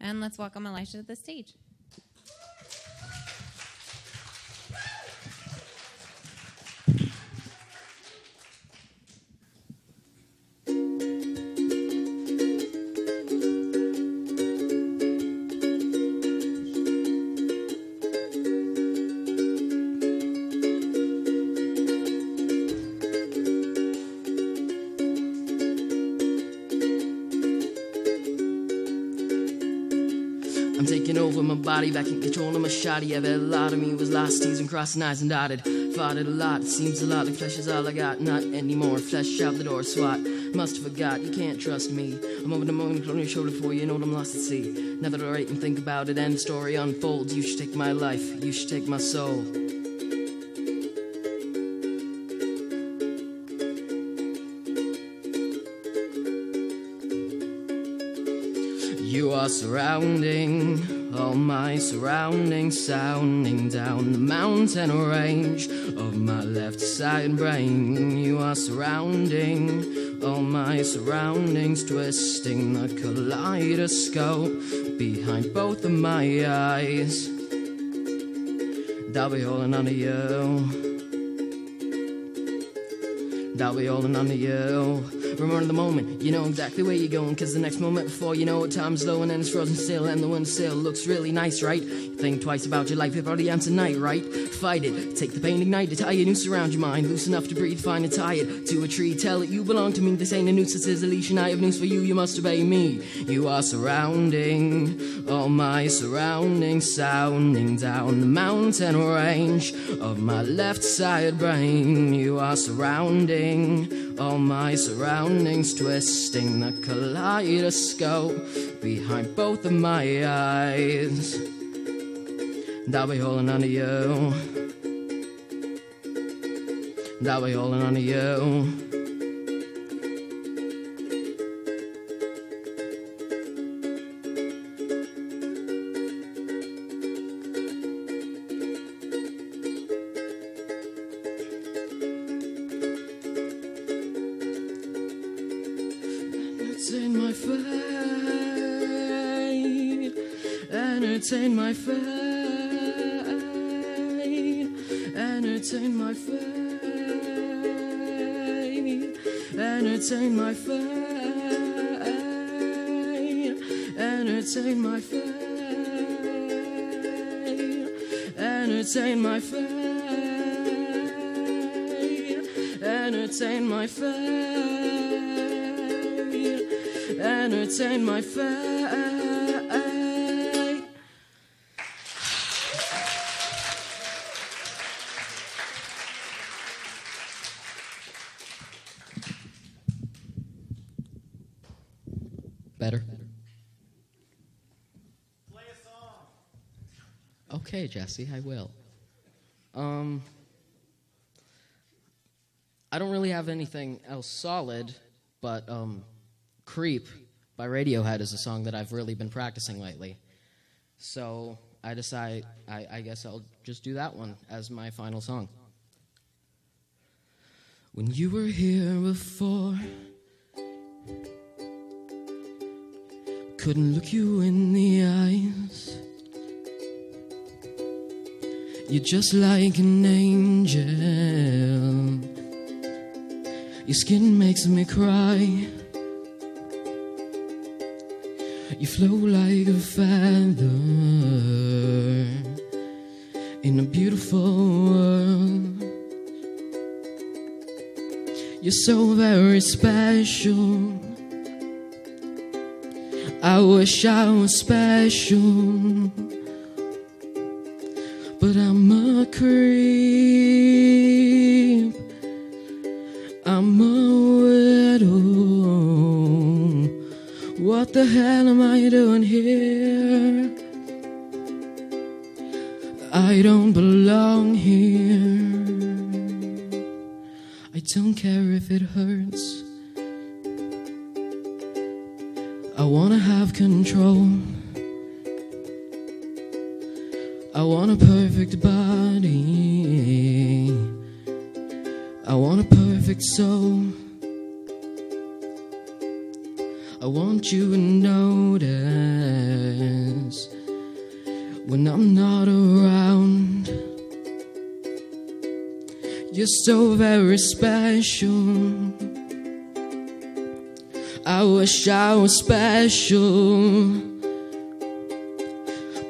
And let's welcome Elisha to the stage. Body, back in control of my shoddy. Ever a lot of me was lost, T's and crossing eyes and dotted. Fought it a lot, it seems a lot like flesh is all I got. Not anymore, flesh out the door, swat. Must have forgot, you can't trust me. I'm over the moment on your shoulder for you, know what I'm lost at sea. That I write and think about it and the story unfolds, you should take my life, you should take my soul. You are surrounding all my surroundings, sounding down the mountain range of my left side brain. You are surrounding all my surroundings, twisting the kaleidoscope behind both of my eyes. They'll be holding on to you. They'll be holding on to you. Remember the moment, you know exactly where you're going. Cause the next moment before you know it, time's low and then it's frozen still. And the wind still looks really nice, right? Think twice about your life before the answer night, right? Fight it, take the pain, ignite it, tie a noose around your mind. Loose enough to breathe, find it, tie it to a tree. Tell it you belong to me. This ain't a noose, this is a. And I have news for you, you must obey me. You are surrounding all my surroundings, sounding down the mountain range of my left side brain. You are surrounding all my surroundings, twisting the kaleidoscope behind both of my eyes. They'll be holding on to you. They'll be holding on to you. Entertain my fate. Entertain my fate. Entertain my fate. Entertain my fate. Entertain my fate. Jesse, I will. Um, I don't really have anything else solid, but um, "Creep" by Radiohead is a song that I've really been practicing lately. So I decide, I, I guess I'll just do that one as my final song. When you were here before, couldn't look you in the eyes. You're just like an angel. Your skin makes me cry. You flow like a feather in a beautiful world. You're so very special. I wish I was special, but I'm a creep. I'm a widow. What the hell am I doing here? I don't belong here. I don't care if it hurts. I wanna have control. So very special. I wish I was special,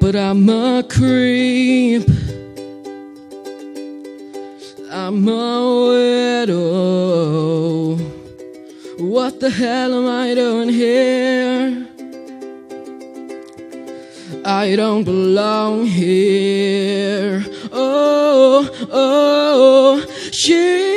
but I'm a creep. I'm a widow. What the hell am I doing here? I don't belong here. Oh, oh, oh. She's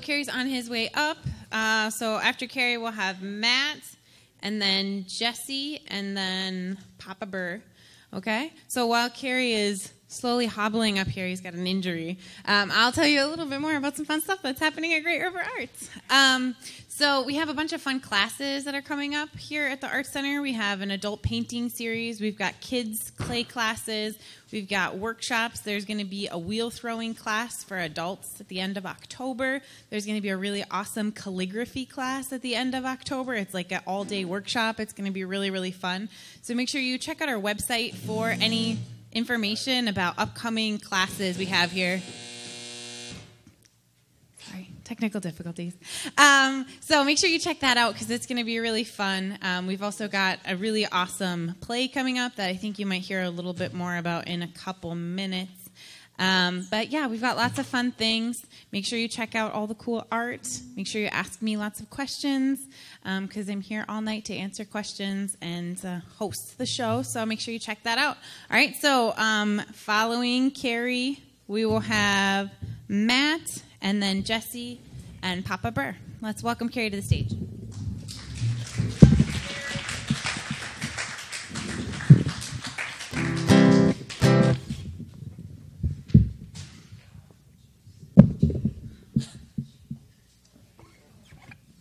Carrie's on his way up. Uh, so after Carrie, we'll have Matt, and then Jesse, and then Papa Burr. Okay? So while Carrie is slowly hobbling up here, he's got an injury. Um, I'll tell you a little bit more about some fun stuff that's happening at Great River Arts. Um, so we have a bunch of fun classes that are coming up here at the Art Center. We have an adult painting series. We've got kids clay classes. We've got workshops. There's going to be a wheel throwing class for adults at the end of October. There's going to be a really awesome calligraphy class at the end of October. It's like an all day workshop. It's going to be really, really fun. So make sure you check out our website for any information about upcoming classes we have here. Technical difficulties. Um, so make sure you check that out because it's going to be really fun. Um, we've also got a really awesome play coming up that I think you might hear a little bit more about in a couple minutes. Um, but yeah, we've got lots of fun things. Make sure you check out all the cool art. Make sure you ask me lots of questions because I'm here all night to answer questions and uh, host the show. So make sure you check that out. All right, so um, following Carrie, we will have Matt and then Jesse and Papa Burr. Let's welcome Carrie to the stage.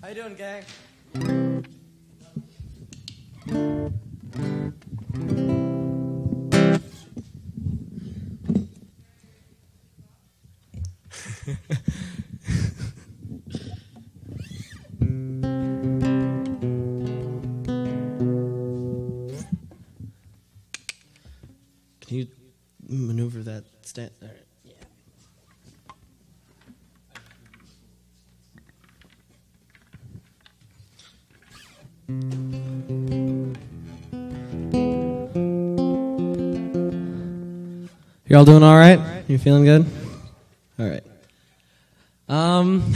How you doing, gang? You all doing all right? You feeling good? All right. Um,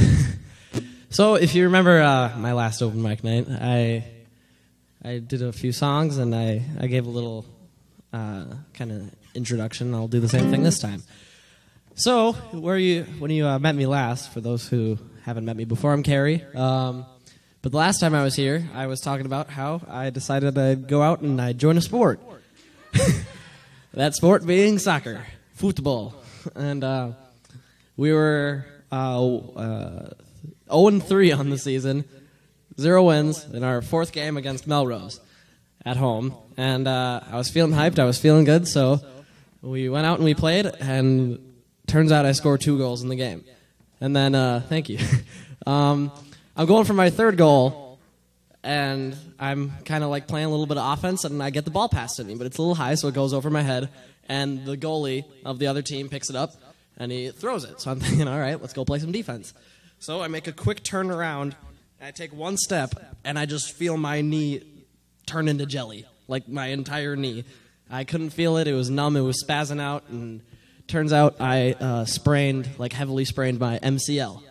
so if you remember uh, my last open mic night, I I did a few songs and I I gave a little uh, kind of introduction. I'll do the same thing this time. So where you when you uh, met me last? For those who haven't met me before, I'm Carrie. Um, but the last time I was here, I was talking about how I decided I'd go out and I'd join a sport. that sport being soccer, football, and uh, we were uh, uh, 0 and 3 on the season, zero wins in our fourth game against Melrose at home, and uh, I was feeling hyped. I was feeling good, so we went out and we played, and turns out I score two goals in the game. And then, uh, thank you. um, I'm going for my third goal, and I'm kind of like playing a little bit of offense, and I get the ball passed to me, but it's a little high, so it goes over my head. And the goalie of the other team picks it up, and he throws it. So I'm thinking, all right, let's go play some defense. So I make a quick turn around, and I take one step, and I just feel my knee turn into jelly, like my entire knee. I couldn't feel it; it was numb, it was spazzing out, and turns out I uh, sprained, like heavily sprained my MCL,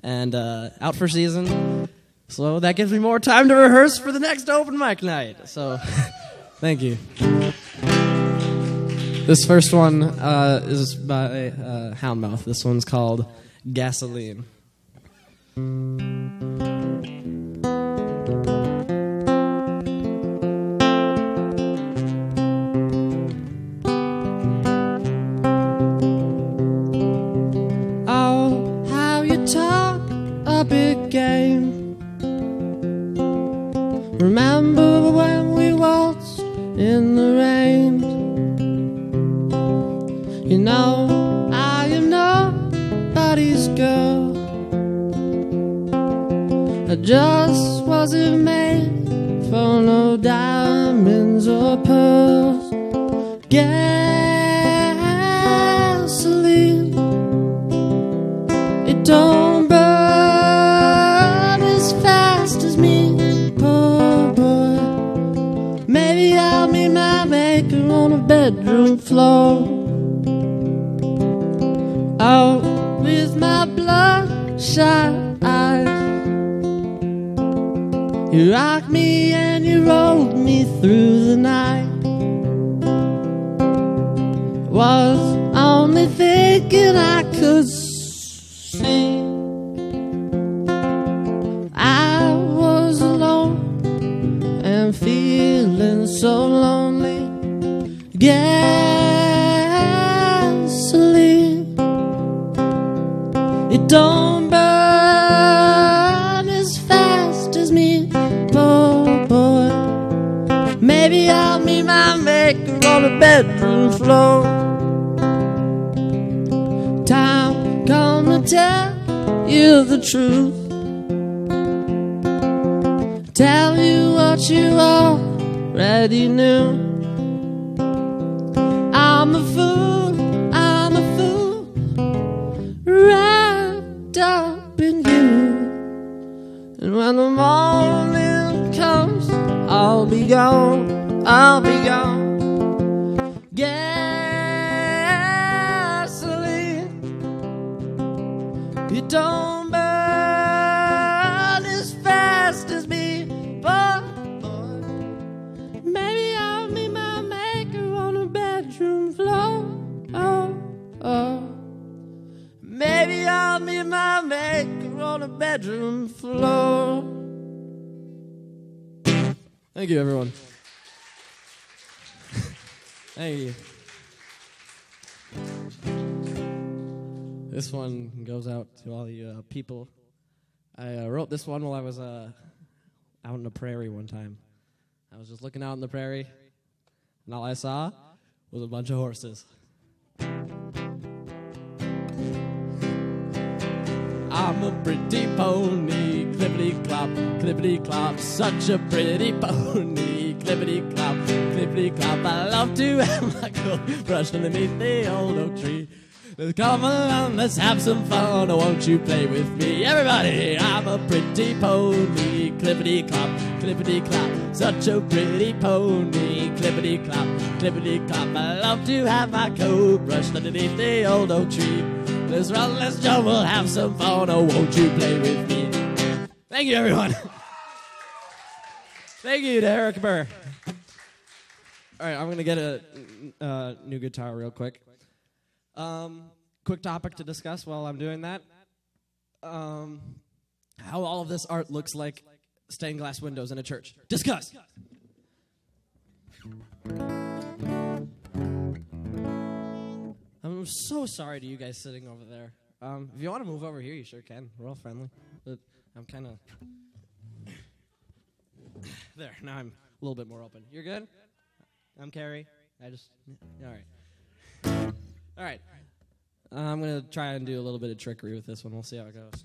and uh, out for season. So that gives me more time to rehearse for the next open mic night. So, thank you. This first one uh, is by uh, Houndmouth. This one's called Gasoline. Oh, how you talk a big in the rain? You know, I am nobody's girl. I just wasn't made for no diamonds or pearls. Gasoline, floor. Oh, with my bloodshot eyes. You rocked me and you rolled me through the night. Was only thinking I bedroom floor. Time gonna tell you the truth. Tell you what you already knew. I'm a fool, I'm a fool, wrapped up in you. And when the morning comes, I'll be gone, I'll be gone. Don't burn as fast as me, but maybe I'll meet my maker on a bedroom floor. Oh, oh. Maybe I'll meet my maker on a bedroom floor. Thank you, everyone. Thank you. This one goes out to all you uh, people. I uh, wrote this one while I was uh, out in the prairie one time. I was just looking out in the prairie, and all I saw was a bunch of horses. I'm a pretty pony, clippity clop, clippity clop, such a pretty pony, clippity clop, clippity clop. I love to have my coat brushed underneath the old oak tree. Let's come along, let's have some fun. Oh, won't you play with me? Everybody, I'm a pretty pony, clippity clop, clippity clop, such a pretty pony, clippity clop, clippity clop. I love to have my coat brushed underneath the old oak tree. Let's run, let's jump, we'll have some fun. Oh, won't you play with me? Thank you, everyone. Thank you to Eric Burr. All right, I'm gonna get a uh, new guitar real quick. Um, quick topic to discuss while I'm doing that. Um, how all of this art looks like stained glass windows in a church. Discuss. I'm so sorry to you guys sitting over there. Um, if you want to move over here, you sure can. We're all friendly. But I'm kind of. There, now I'm a little bit more open. You're good? I'm Carrie. I just. All right. All right. Uh, I'm gonna try and do a little bit of trickery with this one. We'll see how it goes.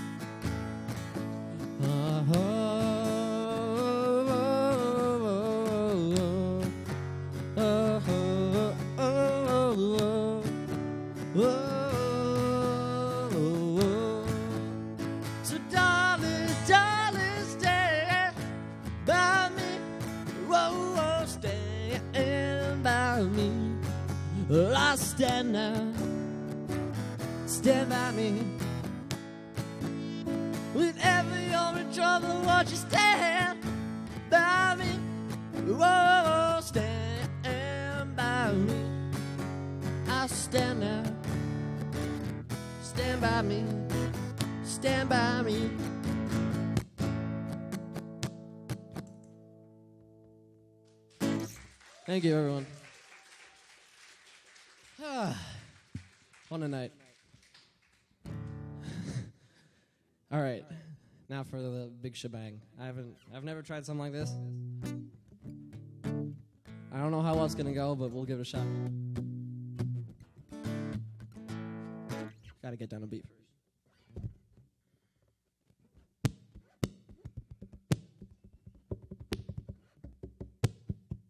Thank you, everyone. Ah, Fun tonight. All right, now for the big shebang. I haven't, I've never tried something like this. I don't know how well it's gonna go, but we'll give it a shot. Got to get down a beat first.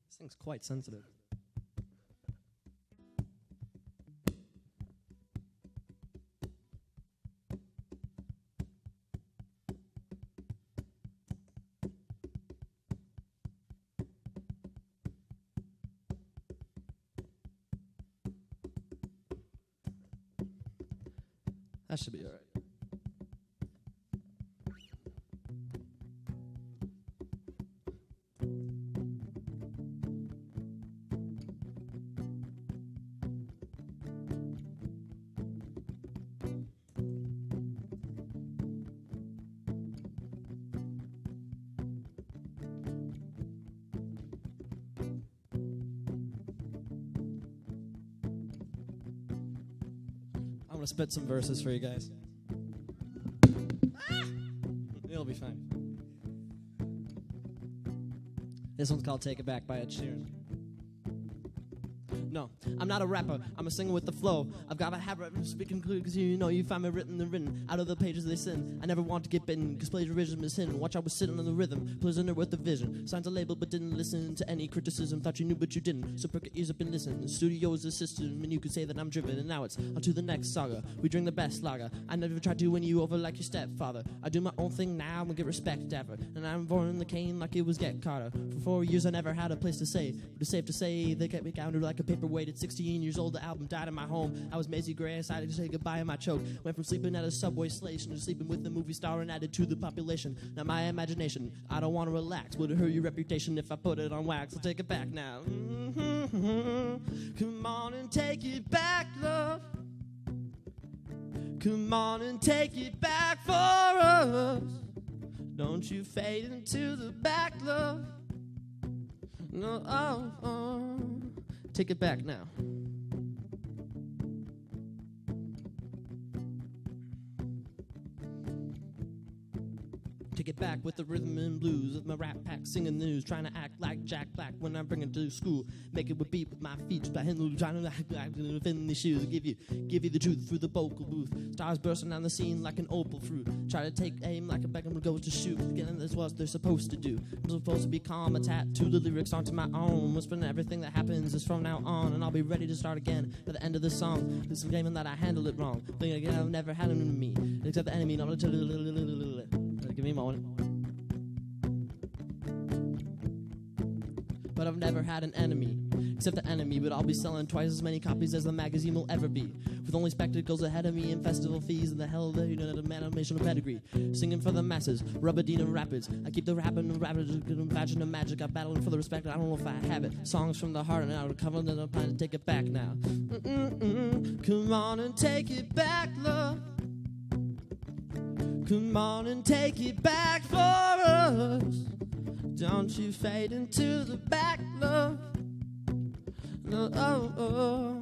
This thing's quite sensitive. Spit some verses for you guys. It'll be fine. This one's called Take It Back by Ed Sheeran. No, I'm not a rapper. I'm a singer with the flow. I've got a habit of speaking clear because you know you find me written and written out of the pages they send. I never want to get bitten because plagiarism is sin. Watch, I was sitting on the rhythm, prisoner with the vision. Signed a label but didn't listen to any criticism. Thought you knew but you didn't. So perk your ears up and listen. The studio is a system and you could say that I'm driven. And now it's on to the next saga. We drink the best lager. I never tried to win you over like your stepfather. I do my own thing now and get respect ever. And I'm born in the cane like it was Get Carter. For four years I never had a place to stay. But it's safe to say they kept me counted like a paper weighted. 16 years old, the album died in my home. I was Maisie Gray, I decided to say goodbye in my choke. Went from sleeping at a subway station to sleeping with a movie star and added to the population. Now my imagination, I don't want to relax. Would it hurt your reputation if I put it on wax? I'll take it back now. Mm-hmm. Come on and take it back, love. Come on and take it back for us. Don't you fade into the back, love. No, oh, oh. Take it back now. Take it back with the rhythm and blues of my rap pack, singing news, trying to act like Jack Black when I bring it to school. Make it with beat with my feet, trying to act like in the shoes. Give you, give you the truth through the vocal booth. Stars bursting on the scene like an opal fruit. Try to take aim like a Beckham goes to shoot. Again, that's what they're supposed to do. I'm supposed to be calm, a tattoo the lyrics onto my own. Whispering everything that happens is from now on, and I'll be ready to start again at the end of the song. This is claiming that I handled it wrong. Thinking I've never had him in me, except the enemy. Not Give me a moment. But I've never had an enemy, except the enemy. But I'll be selling twice as many copies as the magazine will ever be. With only spectacles ahead of me and festival fees and the hell of you know, the animation pedigree. Singing for the masses, Rubadina Rapids. I keep the rapping and rapping, imagine the magic. I'm battling for the respect. I don't know if I have it. Songs from the heart and out of cover, and I'm planning to take it back now. Mm-mm-mm. Come on and take it back, love. Come on and take it back for us. Don't you fade into the back, love. No, oh, oh.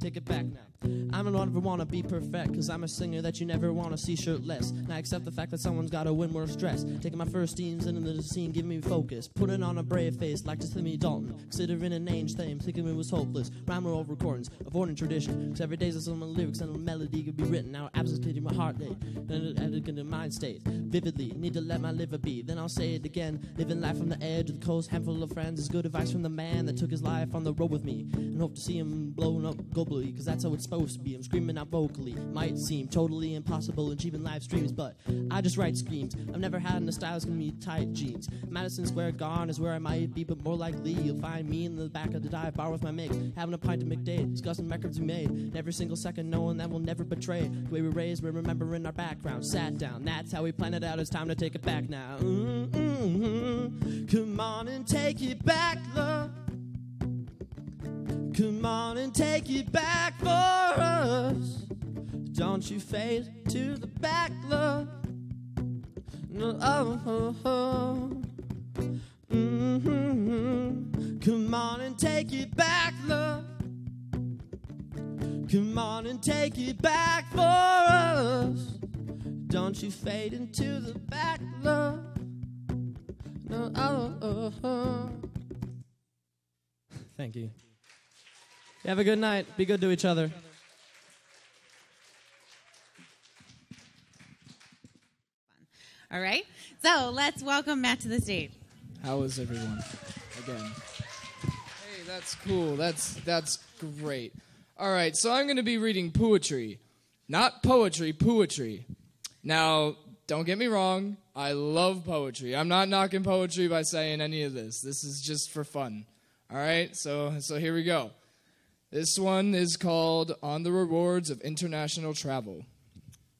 Take it back now. I don't ever want to be perfect, cause I'm a singer that you never want to see shirtless. And I accept the fact that someone's gotta win more stress. Taking my first teams into the scene, giving me focus. Putting on a brave face like Timmy Dalton. Considering an age thing, thinking it was hopeless. Rhyming over recordings, avoiding tradition. Cause every day's some lyrics and a melody could be written. Now absentating my heart rate, and in a mind state. Vividly, need to let my liver be. Then I'll say it again. Living life on the edge of the coast, handful of friends is good advice from the man that took his life on the road with me. And hope to see him blown up globally, cause that's how it's supposed to be. I'm screaming out vocally. Might seem totally impossible in achieving live streams, but I just write screams. I've never had in the style's gonna be tight jeans. Madison Square Garden is where I might be, but more likely you'll find me in the back of the dive bar with my mix, having a pint of McDade, discussing records we made. And every single second knowing that we'll never betray the way we raised, we're remembering our background. Sat down, that's how we planned it out. It's time to take it back now. Mm-hmm. Come on and take it back, love. Come on and take it back for us. Don't you fade to the back, love. No, oh, oh, oh. Mm-hmm. Come on and take it back, love. Come on and take it back for us. Don't you fade into the back, love. No, oh, oh, oh. Thank you. Have a good night. Be good to each other. All right. So let's welcome Matt to the stage. How is everyone? Again. Hey, that's cool. That's that's great. All right, so I'm going to be reading poetry. Not poetry, poetry. Now, don't get me wrong. I love poetry. I'm not knocking poetry by saying any of this. This is just for fun. All right? So so here we go. This one is called On the Rewards of International Travel.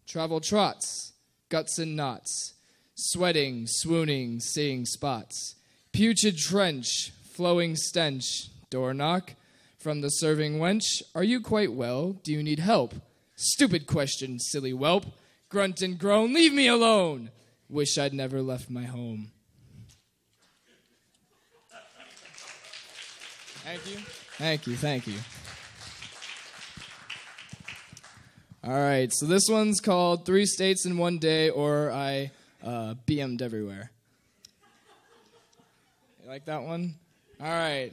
Travel trots, guts and knots, sweating, swooning, seeing spots, putrid trench, flowing stench, door knock. From the serving wench, are you quite well? Do you need help? Stupid question, silly whelp. Grunt and groan, leave me alone. Wish I'd never left my home. Thank you. Thank you, thank you. All right, so this one's called Three States in One Day, or I uh, BM'd everywhere. You like that one? All right.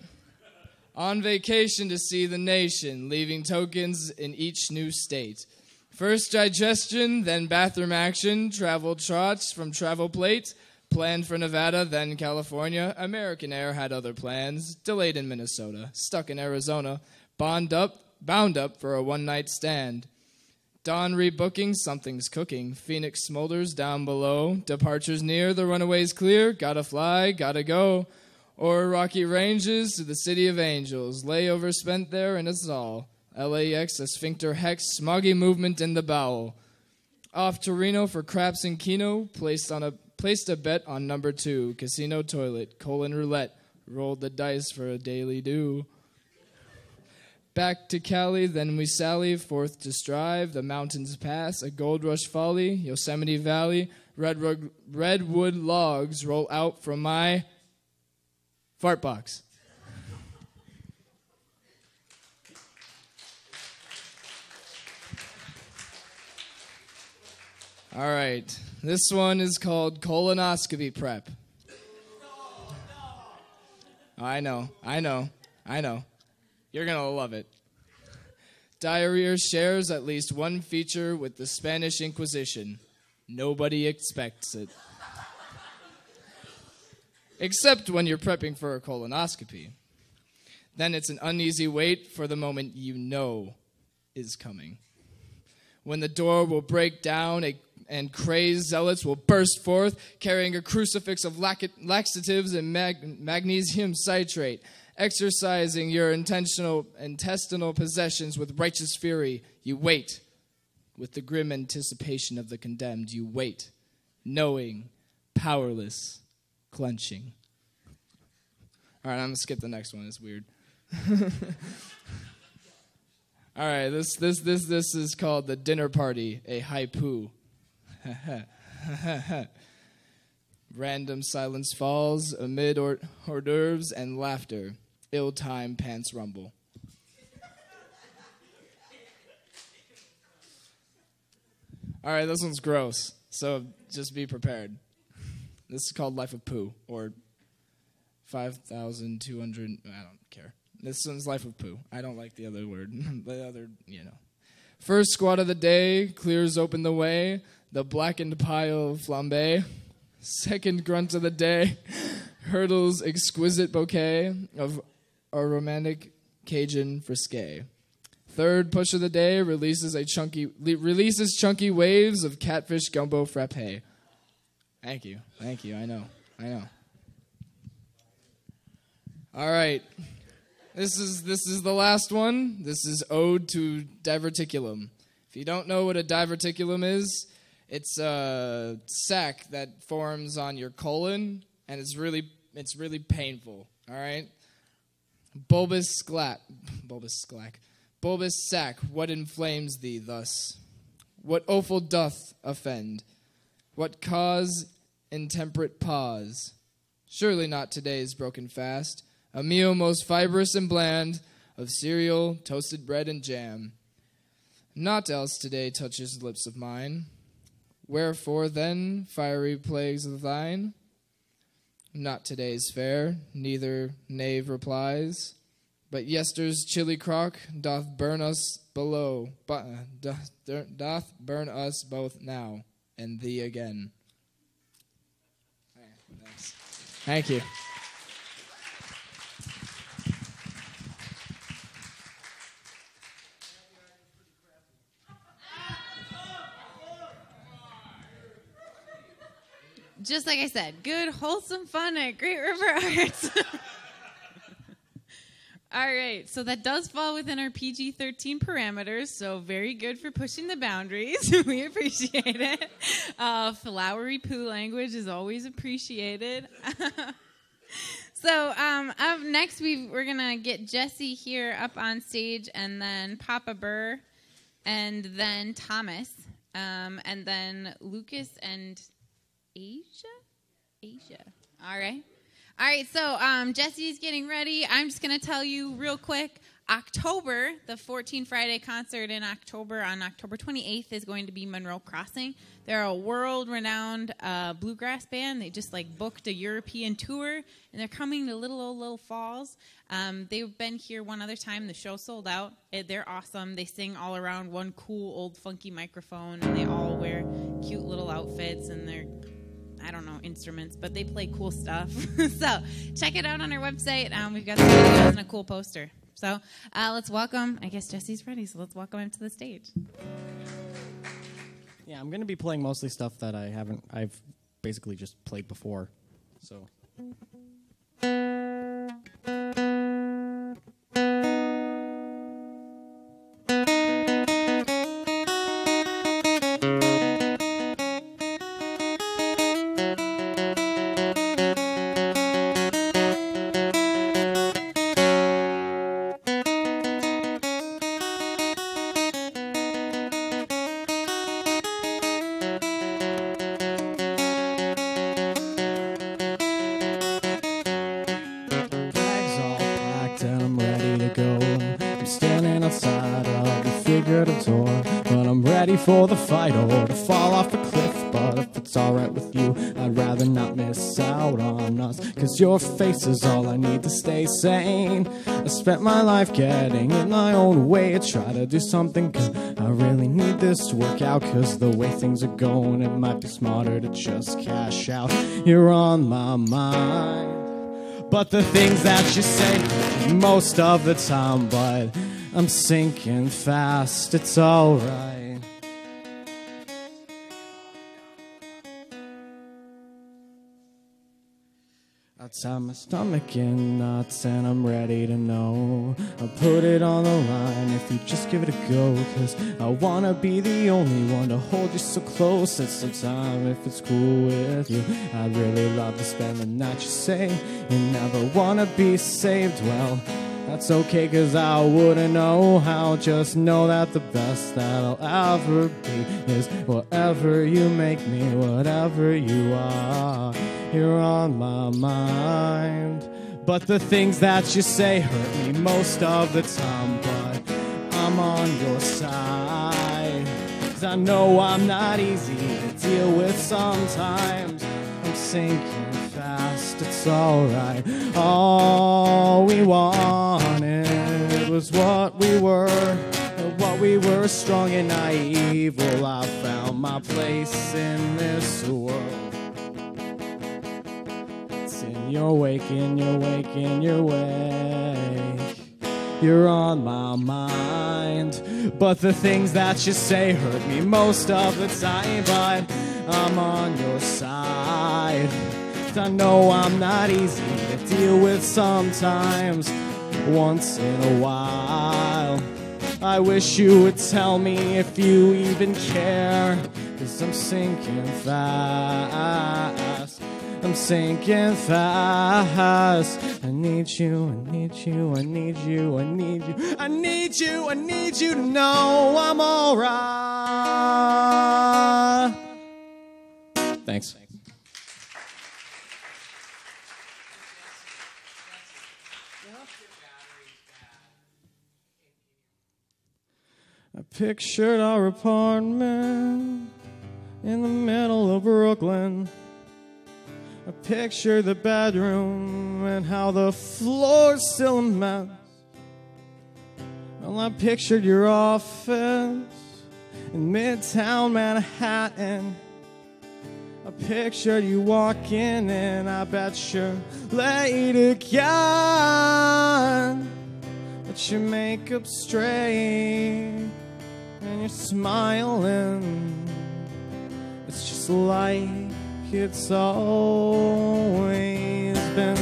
On vacation to see the nation, leaving tokens in each new state. First digestion, then bathroom action, travel trots from travel plate, planned for Nevada, then California. American Air had other plans, delayed in Minnesota, stuck in Arizona, bond up, bound up for a one night stand. Dawn rebooking, something's cooking. Phoenix smolders down below. Departures near, the runaways clear. Gotta fly, gotta go. Or rocky ranges to the city of angels. Layover spent there and it's all. LAX, a sphincter hex, smoggy movement in the bowel. Off to Reno for craps and keno, placed on a placed a bet on number two, casino toilet, colon roulette, rolled the dice for a daily do. Back to Cali, then we sally forth to strive. The mountains pass, a gold rush folly, Yosemite Valley, redwood, redwood logs roll out from my fart box. All right, this one is called colonoscopy prep. I know, I know, I know. You're gonna love it. Diarrhea shares at least one feature with the Spanish Inquisition. Nobody expects it. Except when you're prepping for a colonoscopy. Then it's an uneasy wait for the moment you know is coming. When the door will break down and crazed zealots will burst forth carrying a crucifix of laxatives and mag- magnesium citrate exercising your intentional intestinal possessions with righteous fury, you wait. With the grim anticipation of the condemned, you wait, knowing, powerless, clenching. All right, I'm gonna skip the next one. It's weird. All right, this this this this is called the dinner party, a haiku. Random silence falls amid hors d'oeuvres and laughter ill time pants rumble. All right, this one's gross, so just be prepared. This is called Life of Poo, or 5,200. I don't care. This one's Life of Poo. I don't like the other word. the other, you know. First squat of the day clears open the way, the blackened pile of flambe. Second grunt of the day hurdles exquisite bouquet of a romantic Cajun frisky. Third push of the day releases a chunky releases chunky waves of catfish gumbo frappe. Thank you, thank you. I know, I know. All right, this is this is the last one. This is ode to diverticulum. If you don't know what a diverticulum is, it's a sac that forms on your colon, and it's really it's really painful. All right. Bulbous sclack, bulbous sclack, bulbous sac, what inflames thee thus? What offal doth offend? What cause intemperate pause? Surely not today's broken fast, a meal most fibrous and bland, of cereal, toasted bread, and jam. Not else today touches lips of mine. Wherefore then, fiery plagues of thine? Not today's fare, neither knave replies. But yester's chilly crock doth burn us below, but doth, doth burn us both now and thee again. Thank you. Just like I said, good, wholesome fun at Great River Arts. All right, so that does fall within our PG 13 parameters, so very good for pushing the boundaries. we appreciate it. Uh, flowery poo language is always appreciated. so, um, up next, we are going to get Jesse here up on stage, and then Papa Burr, and then Thomas, um, and then Lucas and Asia? Asia. All right. All right, so um, Jesse's getting ready. I'm just going to tell you real quick. October, the 14 Friday concert in October on October 28th is going to be Monroe Crossing. They're a world-renowned uh, bluegrass band. They just like booked a European tour, and they're coming to Little Old Little Falls. Um, they've been here one other time. The show sold out. They're awesome. They sing all around one cool old funky microphone, and they all wear cute little outfits, and they're I don't know instruments, but they play cool stuff. so check it out on our website. Um, we've got some videos and a cool poster. So uh, let's welcome. I guess Jesse's ready, so let's welcome him to the stage. Yeah, I'm going to be playing mostly stuff that I haven't. I've basically just played before. So. For the fight or to fall off a cliff. But if it's alright with you, I'd rather not miss out on us. Cause your face is all I need to stay sane. I spent my life getting in my own way. Try to do something cause I really need this to work out. Cause the way things are going, it might be smarter to just cash out. You're on my mind. But the things that you say most of the time, but I'm sinking fast, it's alright. Tie my stomach in knots and I'm ready to know. I'll put it on the line if you just give it a go. Cause I wanna be the only one to hold you so close at some time if it's cool with you. I'd really love to spend the night. You say you never wanna be saved. Well, that's okay, cause I wouldn't know how. Just know that the best that I'll ever be is whatever you make me, whatever you are. You're on my mind. But the things that you say hurt me most of the time. But I'm on your side. Cause I know I'm not easy to deal with sometimes. I'm sinking fast, it's alright. All we wanted was what we were, what we were strong and naive. Well, I found my place in this world. It's in your wake, in waking, you're your wake. You're on my mind. But the things that you say hurt me most of the time. But I'm on your side. I know I'm not easy to deal with sometimes. Once in a while. I wish you would tell me if you even care. Cause I'm sinking fast. I'm sinking fast. I need you, I need you, I need you, I need you, I need you, I need you to know I'm alright. Thanks. I pictured our apartment in the middle of Brooklyn. I pictured the bedroom and how the floor's still a mess. Well, I pictured your office in Midtown Manhattan. I pictured you walking in, I bet you're late again. But your makeup's straight and you're smiling. It's just like it's always been.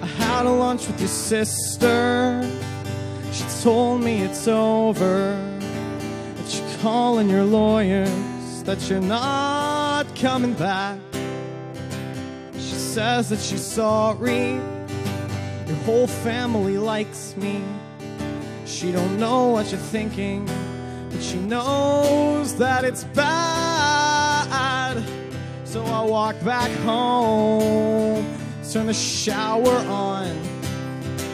I had a lunch with your sister. She told me it's over. That you're calling your lawyers, that you're not coming back. Says that she's sorry. Your whole family likes me. She don't know what you're thinking, but she knows that it's bad. So I walk back home, turn the shower on.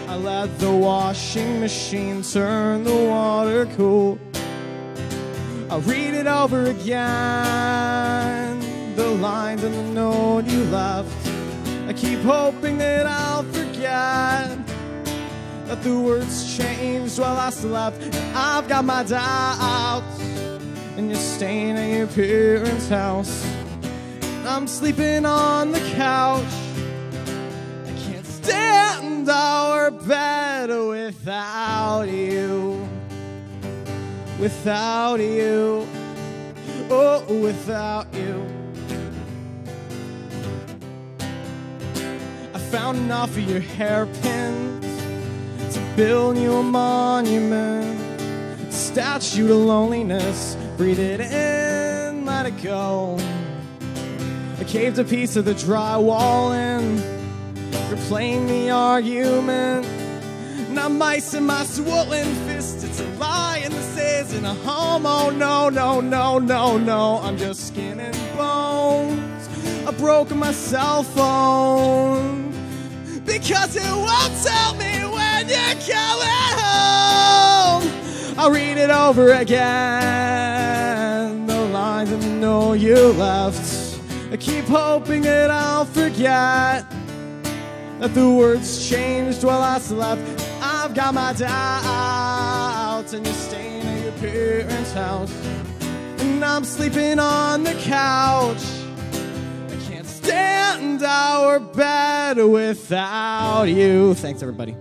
I let the washing machine turn the water cool. I read it over again, the lines and the note you left. I keep hoping that I'll forget that the words changed while I slept. I've got my doubts, and you're staying at your parents' house. I'm sleeping on the couch. I can't stand our bed without you. Without you. Oh, without you. Found enough of your hairpins to build you a monument. Statue to loneliness. Breathe it in, let it go. I caved a piece of the drywall in, replaying the argument. Not mice in my swollen fist, it's a lie and this isn't a homo. No, no, no, no, no, I'm just skin and bones. I broke my cell phone because it won't tell me when you're coming home. I'll read it over again. The lines I know you left. I keep hoping that I'll forget that the words changed while I slept. I've got my doubts, and you're staying at your parents' house, and I'm sleeping on the couch. Stand our bed without you. Thanks, everybody.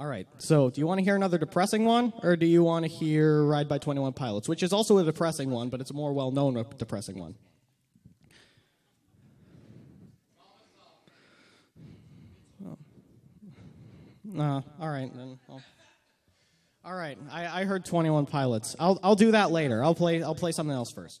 All right. So, do you want to hear another depressing one, or do you want to hear "Ride by Twenty One Pilots," which is also a depressing one, but it's a more well-known depressing one? Uh, all right then. I'll- all right. I, I heard Twenty One Pilots. I'll I'll do that later. I'll play I'll play something else first.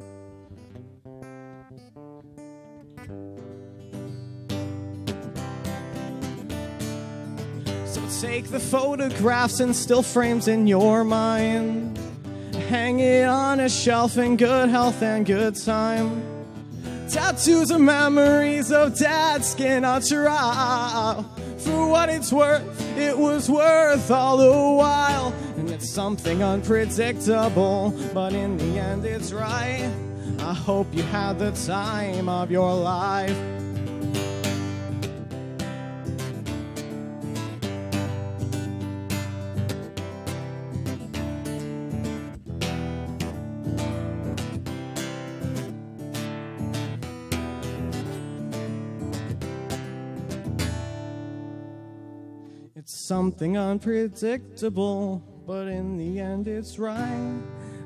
Take the photographs and still frames in your mind. Hang it on a shelf in good health and good time. Tattoos are memories of dad's skin on trial. For what it's worth, it was worth all the while. And it's something unpredictable, but in the end, it's right. I hope you had the time of your life. Something unpredictable, but in the end it's right.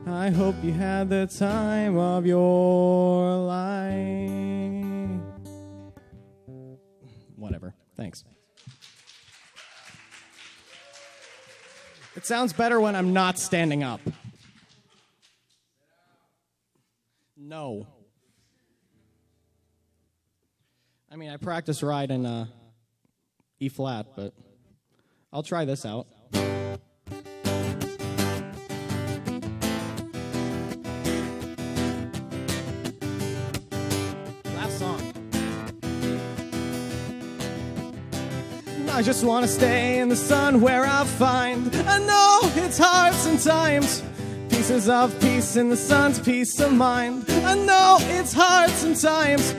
I hope you had the time of your life. Whatever. Thanks. It sounds better when I'm not standing up. No. I mean, I practice ride in uh, E flat, but I'll try this out. Last song. I just want to stay in the sun where I find. I know it's hard sometimes. Pieces of peace in the sun's peace of mind. I know it's hard sometimes.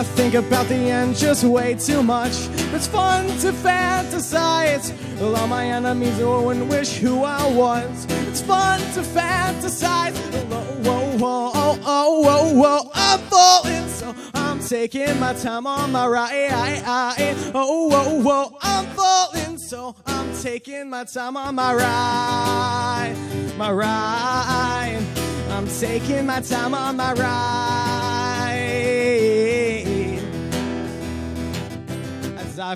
I think about the end just way too much. It's fun to fantasize. Well, all my enemies wouldn't wish who I was. It's fun to fantasize. Whoa, whoa, whoa, oh, oh, whoa, whoa. I'm falling, so I'm taking my time on my ride. Oh, whoa, whoa, I'm falling, so I'm taking my time on my ride. My ride. I'm taking my time on my ride.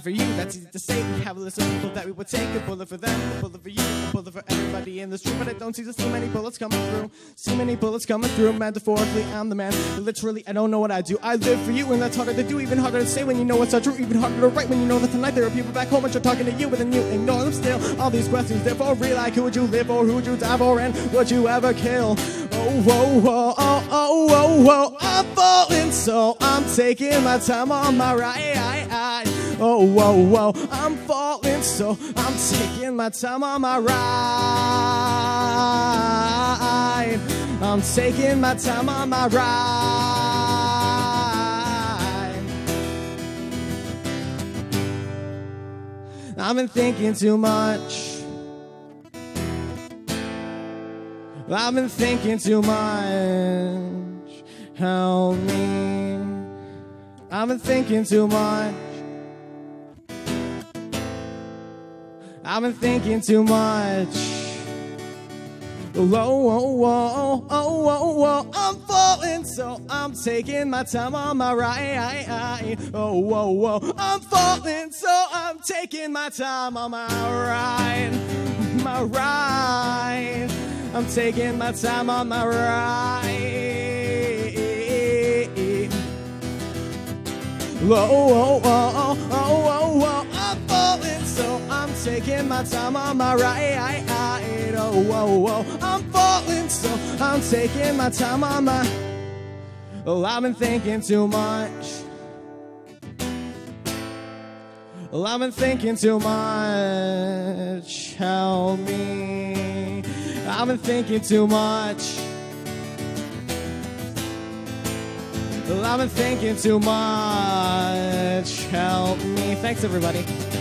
For you. That's easy to say. We have a list of people that we would take a bullet for them, a bullet for you, a bullet for everybody in this room. But I don't see too many bullets coming through. So many bullets coming through. Metaphorically, I'm the man. Literally, I don't know what I do. I live for you, and that's harder to do. Even harder to say when you know it's not true. Even harder to write when you know that tonight there are people back home and you're talking to you, but then you ignore them still. All these questions, they're for real. Like, who would you live for? Who would you die for? And would you ever kill? Oh, whoa, whoa, oh, oh, whoa, whoa. I'm falling, so I'm taking my time on my ride. Oh, whoa, whoa. I'm falling, so I'm taking my time on my ride. I'm taking my time on my ride. I've been thinking too much. I've been thinking too much. Help me. I've been thinking too much. I've been thinking too much. Whoa, whoa, whoa, oh, oh, whoa, whoa, I'm falling, so I'm taking my time on my ride. Oh, whoa, whoa, I'm falling, so I'm taking my time on my ride. My ride. I'm taking my time on my ride. Whoa, whoa, whoa, whoa, whoa, taking my time on my ride. Oh, whoa, whoa, I'm falling, so I'm taking my time on my. Oh, I've been thinking too much. Well, I've been thinking too much. Help me. I've been thinking too much. Well, I've been thinking too much. Help me. Thanks, everybody.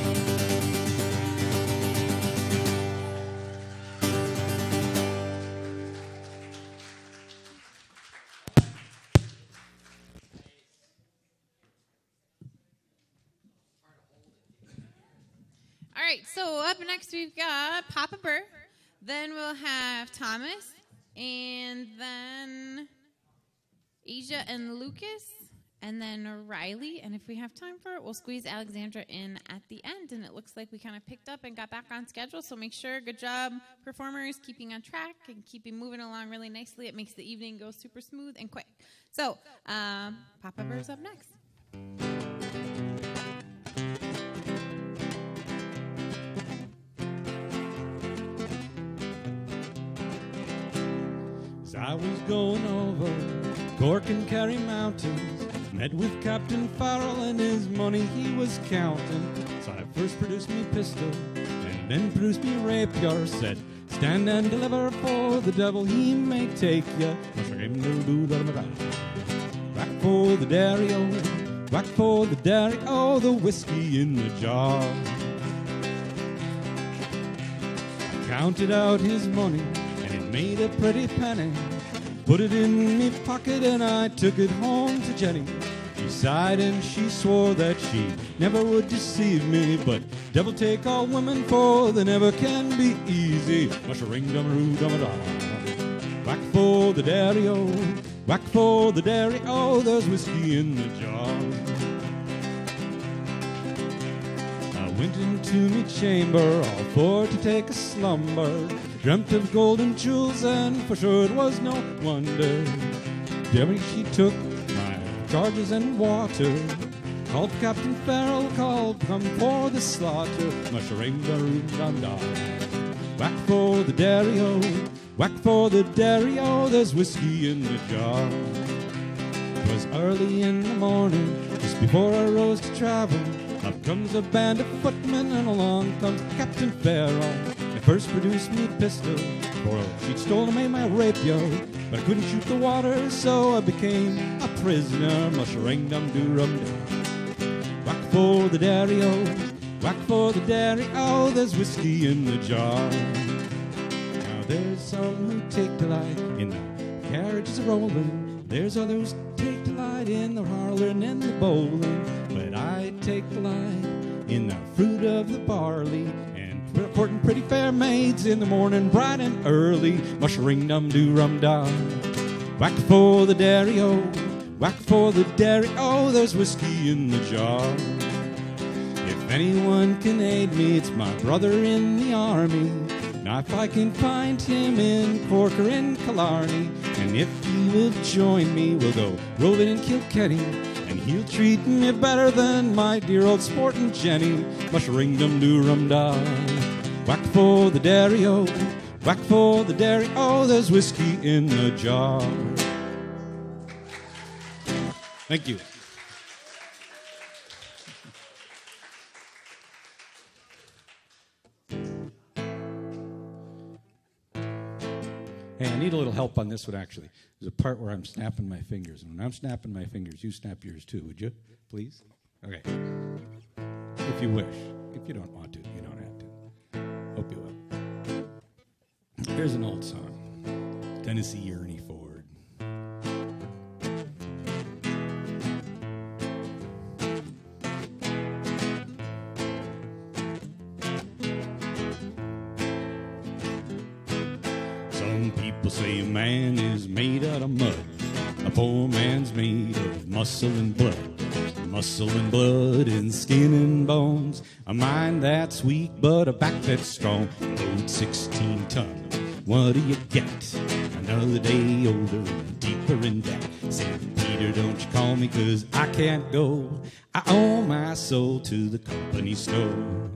Right, so up next we've got Papa Burr. Then we'll have Thomas, and then Asia and Lucas, and then Riley. And if we have time for it, we'll squeeze Alexandra in at the end. And it looks like we kind of picked up and got back on schedule. So make sure, good job, performers, keeping on track and keeping moving along really nicely. It makes the evening go super smooth and quick. So um, Papa Burr's up next. I was going over Cork and Kerry Mountains, met with Captain Farrell and his money he was counting. So I first produced me pistol and then produced me rapier. Said, stand and deliver for the devil he may take ya. Back for the dairy o, back for the dairy o, the whiskey in the jar. I counted out his money and it made a pretty penny. Put it in me pocket and I took it home to Jenny. She sighed and she swore that she never would deceive me. But devil take all women, for they never can be easy. Mushering dum roo dum da. Whack for the dairy oh, o, whack for the dairy oh, There's whiskey in the jar. Went into me chamber all for to take a slumber. Dreamt of gold and jewels, and for sure it was no wonder. Debbie, she took my charges and water. Called Captain Farrell, called, come for the slaughter. Mushering baroon dum. Whack for the dairy o, whack for the dairy o. There's whiskey in the jar. It was early in the morning, just before I rose to travel. Comes a band of footmen, and along comes Captain Farrell. I first produced me pistol, for she'd stolen away my rapier. But I couldn't shoot the water, so I became a prisoner. Mushering dum doo rum. Whack for the dairy o, whack for the dairy o. There's whiskey in the jar. Now there's some who take delight in the carriages rolling. There's others take delight in the harling and the bowling. But I take delight in the fruit of the barley and courting pretty fair maids in the morning, bright and early. Mushering dum do rum da. Whack for the dairy o, whack for the dairy o. There's whiskey in the jar. If anyone can aid me, it's my brother in the army. Now if I can find him in Cork or in Killarney, and if he will join me, we'll go roving in Kilkenny. And he'll treat me better than my dear old sporting Jenny. Mush ring dum doo rum da. Whack for the dairy o, whack for the dairy o. There's whiskey in the jar. Thank you. I need a little help on this one, actually. There's a part where I'm snapping my fingers. And when I'm snapping my fingers, you snap yours too, would you? Please? Okay. If you wish. If you don't want to, you don't have to. Hope you will. Here's an old song Tennessee Ernie Muscle and blood and skin and bones. A mind that's weak, but a back that's strong. Load 16 tons. What do you get? Another day older and deeper in debt. St. Peter, don't you call me, cause I can't go. I owe my soul to the company store.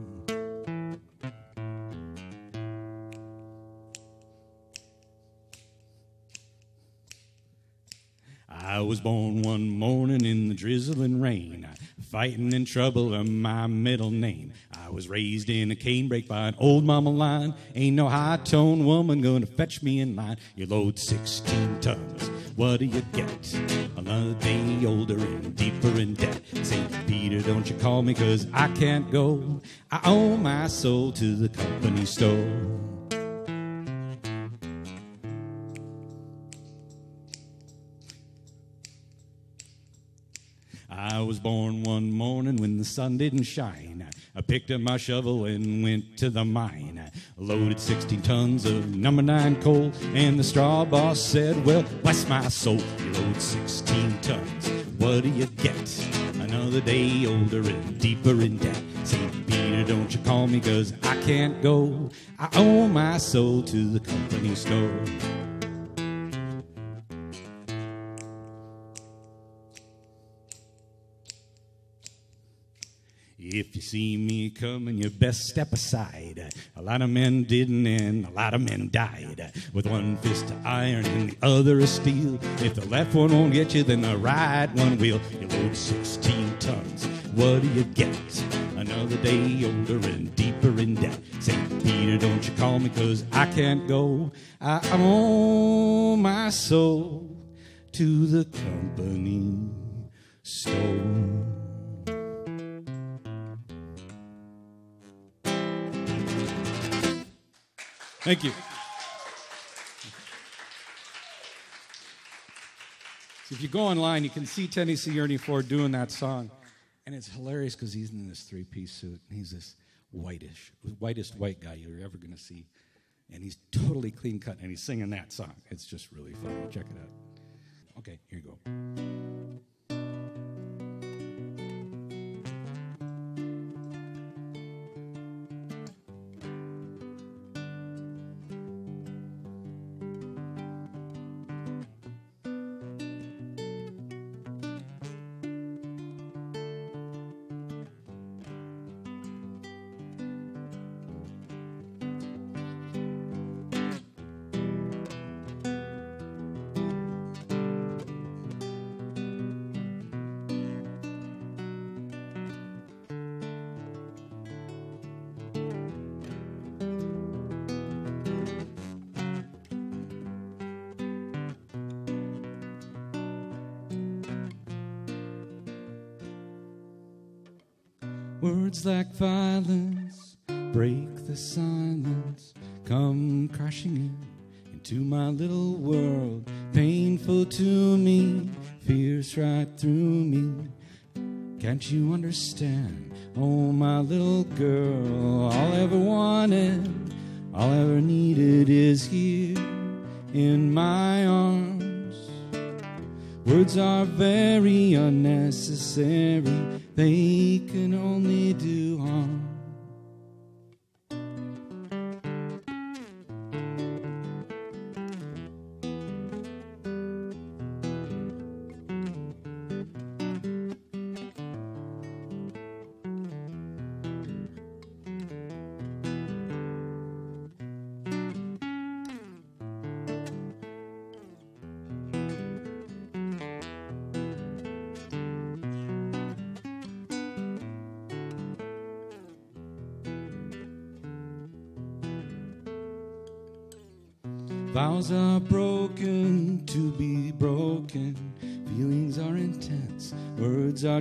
I was born one morning in the drizzling rain, fighting in trouble of my middle name. I was raised in a canebrake by an old mama line. Ain't no high tone woman gonna fetch me in line. You load 16 tons, what do you get? Another day older and deeper in debt. St. Peter, don't you call me, cause I can't go. I owe my soul to the company store. I was born one morning when the sun didn't shine. I picked up my shovel and went to the mine. Loaded 16 tons of number nine coal, and the straw boss said, Well, bless my soul, you load 16 tons. What do you get? Another day older and deeper in debt. St. Peter, don't you call me, cause I can't go. I owe my soul to the company store. If you see me coming, you best step aside. A lot of men didn't, and a lot of men died. With one fist of iron and the other of steel. If the left one won't get you, then the right one will. You load 16 tons. What do you get? Another day older and deeper in debt. St. Peter, don't you call me, cause I can't go. I owe my soul to the company store. Thank you. So if you go online, you can see Tennessee Ernie Ford doing that song. And it's hilarious because he's in this three piece suit. And he's this whitish, whitest white guy you're ever going to see. And he's totally clean cut and he's singing that song. It's just really funny. Check it out. Okay, here you go.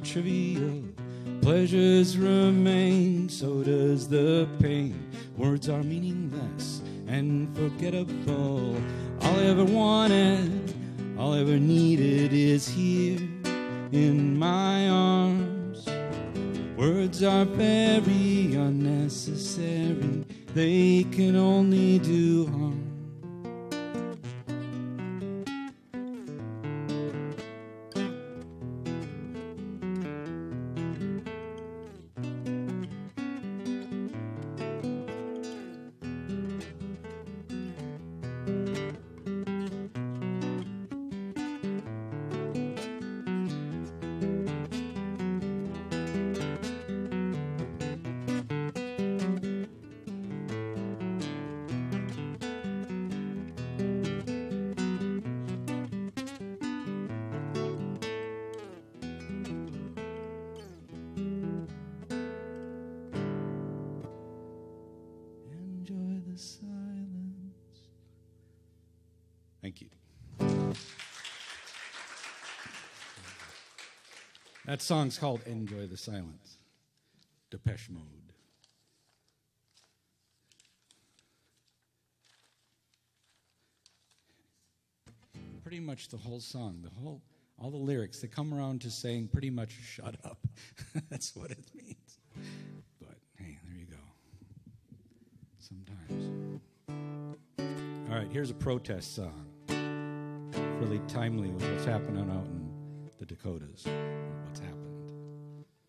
Trivial. Pleasures remain, so does the pain. Words are meaningless and forgettable. All I ever wanted, all I ever needed is here in my arms. Words are very unnecessary, they can only do harm. Song's called Enjoy the Silence. Depeche Mode. Pretty much the whole song, the whole, all the lyrics, they come around to saying pretty much shut up. That's what it means. But hey, there you go. Sometimes. All right, here's a protest song. Really timely with what's happening out in the Dakotas. What's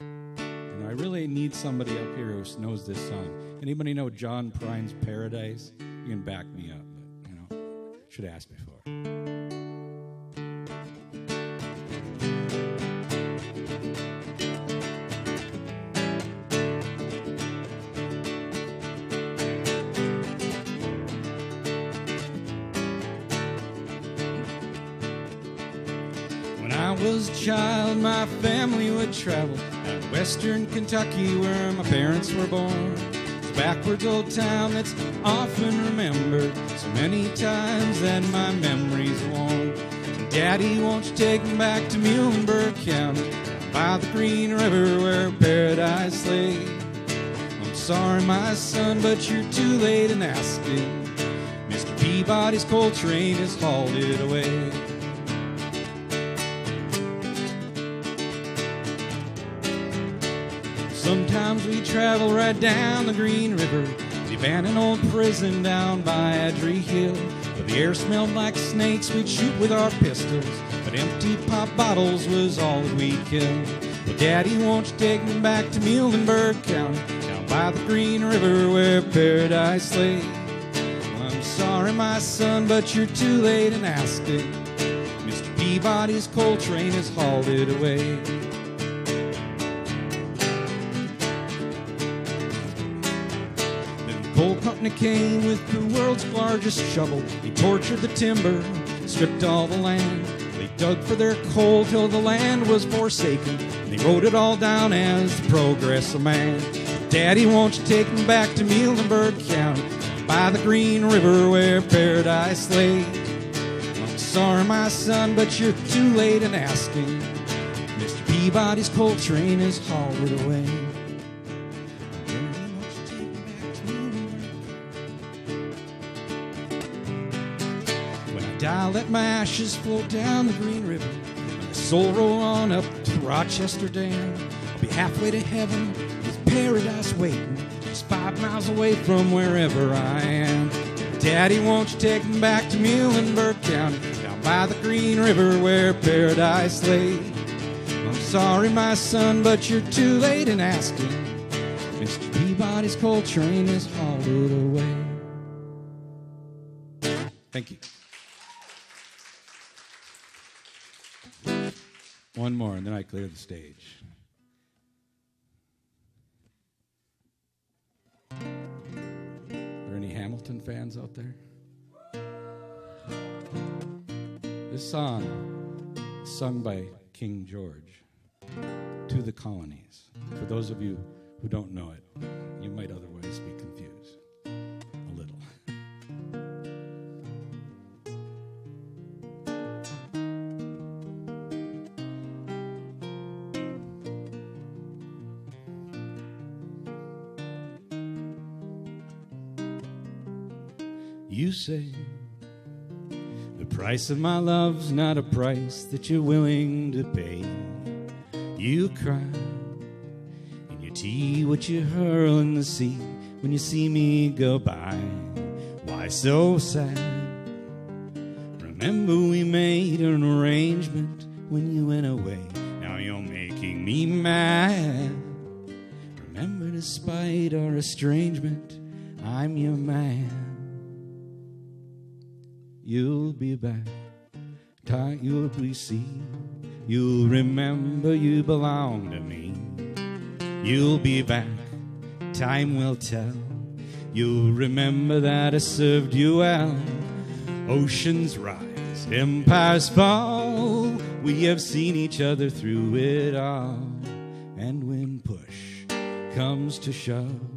happened. I really need somebody up here who knows this song. Anybody know John Prine's Paradise? You can back me up, but you know, should ask before. Child, my family would travel out western Kentucky where my parents were born. It's a backwards old town that's often remembered so many times that my memory's worn. Daddy, won't you take me back to Muhlenberg County by the Green River where paradise lay? I'm sorry, my son, but you're too late in asking. Mr. Peabody's coal train has hauled it away. Sometimes we travel right down the Green River, the abandoned old prison down by Airdrie Hill. Where the air smelled like snakes, we'd shoot with our pistols, but empty pop bottles was all that we killed. Well, Daddy, won't you take me back to Muhlenberg County, down by the Green River where paradise lay? Well, I'm sorry, my son, but you're too late in asking. Mr. Peabody's coal train has hauled it away. Coal company came with the world's largest shovel. They tortured the timber, stripped all the land. They dug for their coal till the land was forsaken. They wrote it all down as the progress of man. Daddy, won't you take me back to Muhlenberg County by the Green River where paradise lay? I'm sorry, my son, but you're too late in asking. Mr. Peabody's coal train has hauled it away. Die, let my ashes float down the Green River. My soul roll on up to Rochester Dam. I'll be halfway to heaven with paradise waiting, just five miles away from wherever I am. Daddy, won't you take me back to Muhlenberg County, down by the Green River where paradise lay? I'm sorry, my son, but you're too late in asking. Mr. Peabody's coal train has hauled away. Thank you. One more, and then I clear the stage. Are there any Hamilton fans out there? This song sung by King George to the colonies. For those of you who don't know it, you might otherwise be confused. You say the price of my love's not a price that you're willing to pay. You cry in your tea, what you hurl in the sea when you see me go by. Why so sad? Remember we made an arrangement when you went away. Now you're making me mad. Remember, despite our estrangement, I'm your man. You'll be back, time you'll receive. You'll remember you belong to me. You'll be back, time will tell. You'll remember that I served you well. Oceans rise, empires fall. We have seen each other through it all. And when push comes to shove,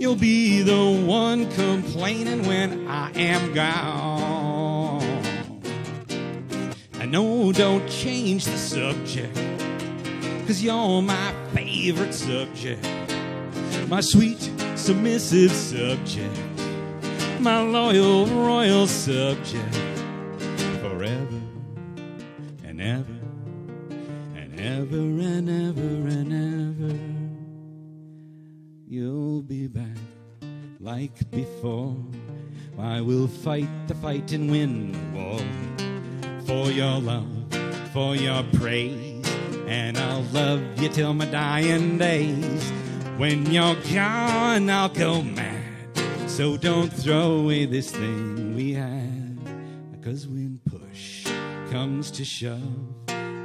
You'll be the one complaining when I am gone. I know, don't change the subject, cause you're my favorite subject. My sweet, submissive subject. My loyal, royal subject. Forever and ever and ever and ever and ever. You'll be back like before. I will fight the fight and win the war for your love, for your praise, and I'll love you till my dying days. When you're gone, I'll go mad. So don't throw away this thing we had, cause when push comes to shove,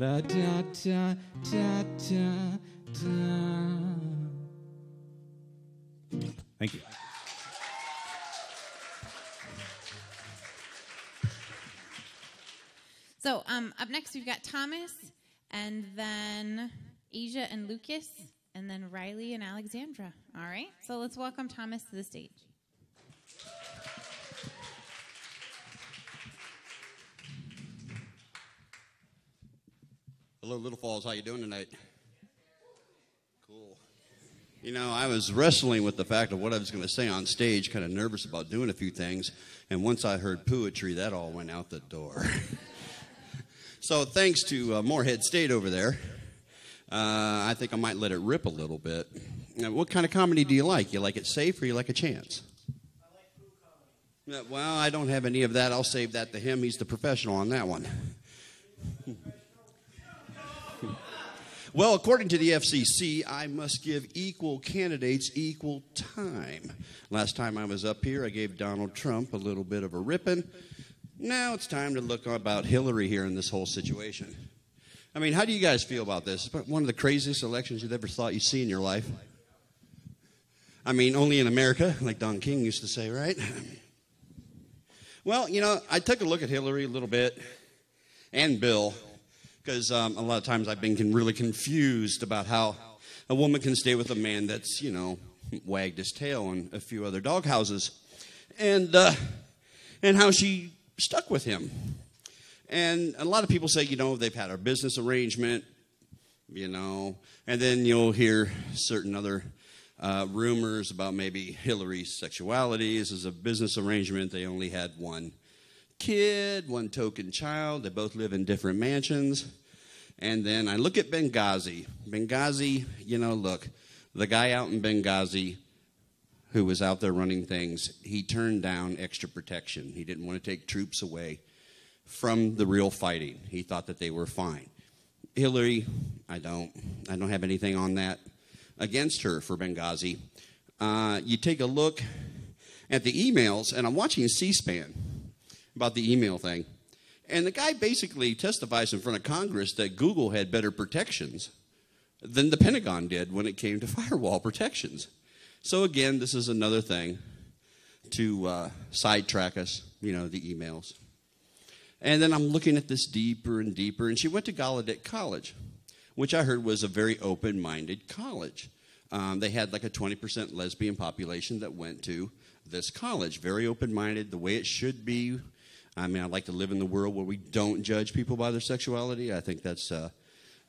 da da da da da da Thank you. So um, up next, we've got Thomas, and then Asia and Lucas, and then Riley and Alexandra. All right. So let's welcome Thomas to the stage. Hello, Little Falls. How you doing tonight? Cool. You know, I was wrestling with the fact of what I was going to say on stage, kind of nervous about doing a few things, and once I heard poetry, that all went out the door. so, thanks to uh, Moorhead State over there, uh, I think I might let it rip a little bit. Now, what kind of comedy do you like? You like it safe or you like a chance? Well, I don't have any of that. I'll save that to him. He's the professional on that one. Well, according to the FCC, I must give equal candidates equal time. Last time I was up here, I gave Donald Trump a little bit of a ripping. Now it's time to look about Hillary here in this whole situation. I mean, how do you guys feel about this? It's one of the craziest elections you've ever thought you'd see in your life. I mean, only in America, like Don King used to say, right? Well, you know, I took a look at Hillary a little bit and Bill because um, a lot of times I've been really confused about how a woman can stay with a man that's, you know, wagged his tail in a few other dog houses, and uh, and how she stuck with him. And a lot of people say, you know, they've had a business arrangement, you know, and then you'll hear certain other uh, rumors about maybe Hillary's sexuality. This is a business arrangement. They only had one kid, one token child. They both live in different mansions. And then I look at Benghazi. Benghazi, you know, look, the guy out in Benghazi who was out there running things, he turned down extra protection. He didn't want to take troops away from the real fighting. He thought that they were fine. Hillary, I don't, I don't have anything on that against her for Benghazi. Uh, you take a look at the emails, and I'm watching C-SPAN about the email thing, and the guy basically testifies in front of Congress that Google had better protections than the Pentagon did when it came to firewall protections. So again, this is another thing to uh, sidetrack us, you know, the emails. And then I'm looking at this deeper and deeper. And she went to Gallaudet College, which I heard was a very open minded college. Um, they had like a 20% lesbian population that went to this college. Very open minded, the way it should be. I mean, I'd like to live in the world where we don't judge people by their sexuality. I think that's uh,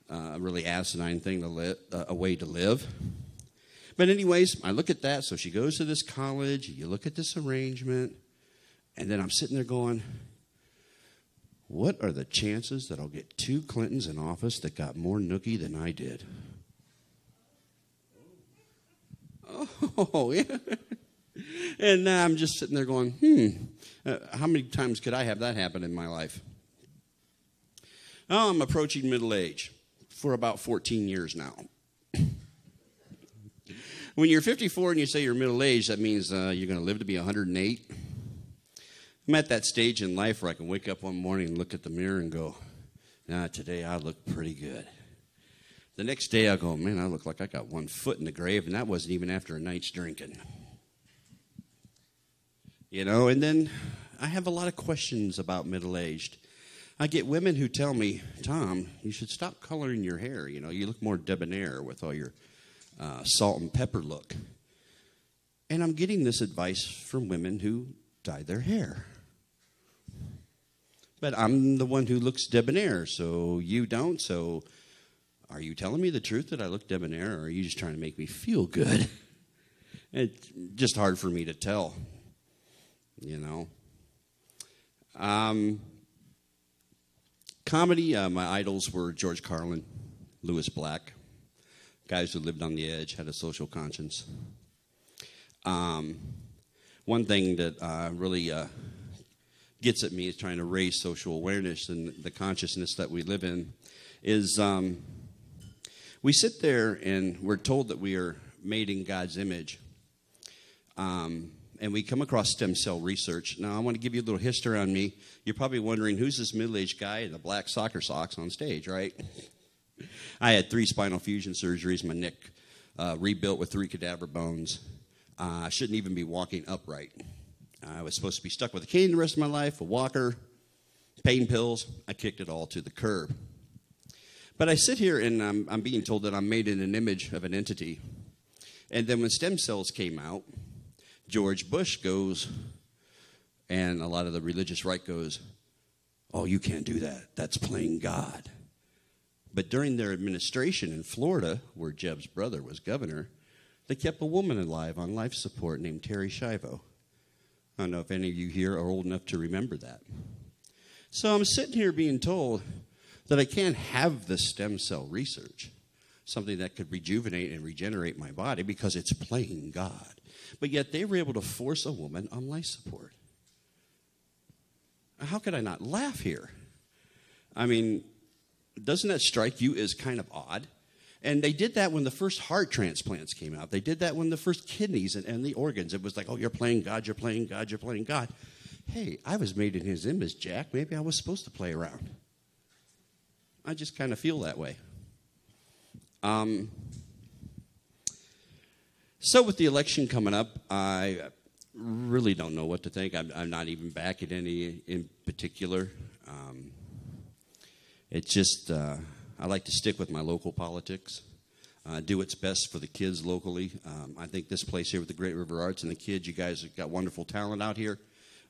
a really asinine thing to live, uh, a way to live. But, anyways, I look at that. So she goes to this college. You look at this arrangement. And then I'm sitting there going, what are the chances that I'll get two Clintons in office that got more nookie than I did? Oh, yeah. And now I'm just sitting there going, hmm, uh, how many times could I have that happen in my life? Oh, I'm approaching middle age for about 14 years now. when you're 54 and you say you're middle aged, that means uh, you're going to live to be 108. I'm at that stage in life where I can wake up one morning and look at the mirror and go, nah, today I look pretty good. The next day I go, man, I look like I got one foot in the grave, and that wasn't even after a night's drinking. You know, and then I have a lot of questions about middle aged. I get women who tell me, Tom, you should stop coloring your hair. You know, you look more debonair with all your uh, salt and pepper look. And I'm getting this advice from women who dye their hair. But I'm the one who looks debonair, so you don't. So are you telling me the truth that I look debonair, or are you just trying to make me feel good? It's just hard for me to tell, you know. Um, comedy, uh, my idols were George Carlin, Lewis Black, guys who lived on the edge, had a social conscience. Um, one thing that uh, really uh, gets at me is trying to raise social awareness and the consciousness that we live in is um, we sit there and we're told that we are made in God's image. Um, and we come across stem cell research. Now, I want to give you a little history on me. You're probably wondering who's this middle aged guy in the black soccer socks on stage, right? I had three spinal fusion surgeries, my neck uh, rebuilt with three cadaver bones. Uh, I shouldn't even be walking upright. I was supposed to be stuck with a cane the rest of my life, a walker, pain pills. I kicked it all to the curb. But I sit here and I'm, I'm being told that I'm made in an image of an entity. And then when stem cells came out, George Bush goes, and a lot of the religious right goes, Oh, you can't do that. That's playing God. But during their administration in Florida, where Jeb's brother was governor, they kept a woman alive on life support named Terri Schiavo. I don't know if any of you here are old enough to remember that. So I'm sitting here being told that I can't have the stem cell research, something that could rejuvenate and regenerate my body because it's playing God. But yet they were able to force a woman on life support. How could I not laugh here? I mean, doesn't that strike you as kind of odd? And they did that when the first heart transplants came out. They did that when the first kidneys and, and the organs. It was like, oh, you're playing God, you're playing God, you're playing God. Hey, I was made in his image, Jack. Maybe I was supposed to play around. I just kind of feel that way. Um, so, with the election coming up, I really don't know what to think. I'm, I'm not even back at any in particular. Um, it's just, uh, I like to stick with my local politics, uh, do what's best for the kids locally. Um, I think this place here with the Great River Arts and the kids, you guys have got wonderful talent out here.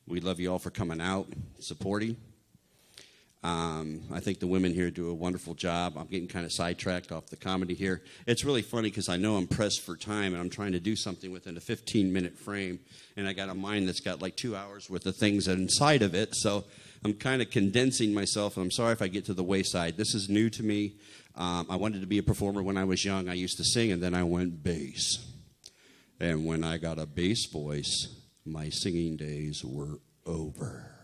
We love you all for coming out, supporting. Um, I think the women here do a wonderful job. I'm getting kind of sidetracked off the comedy here. It's really funny because I know I'm pressed for time and I'm trying to do something within a 15 minute frame. And I got a mind that's got like two hours worth of things inside of it. So I'm kind of condensing myself. I'm sorry if I get to the wayside. This is new to me. Um, I wanted to be a performer when I was young. I used to sing and then I went bass. And when I got a bass voice, my singing days were over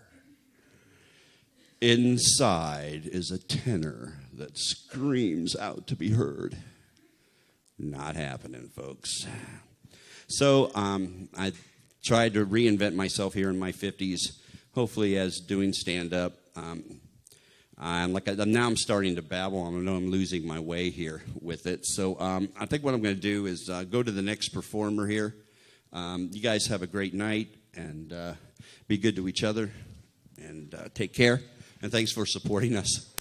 Inside is a tenor that screams out to be heard. Not happening, folks. So um, I tried to reinvent myself here in my 50s, hopefully as doing stand up. Um, I'm like now I'm starting to babble. I know I'm losing my way here with it. So um, I think what I'm going to do is uh, go to the next performer here. Um, you guys have a great night and uh, be good to each other and uh, take care. And thanks for supporting us.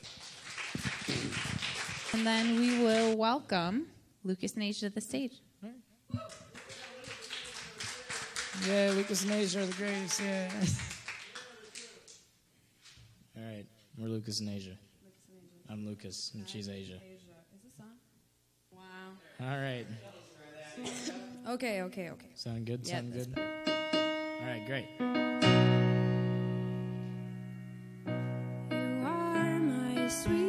And then we will welcome Lucas and Asia to the stage. Yeah, Lucas and Asia are the greatest. Yeah. All right, we're Lucas and Asia. I'm Lucas, and she's Asia. Wow. All right. Okay, okay, okay. Sound good? Yeah, Sound good? All right, great. My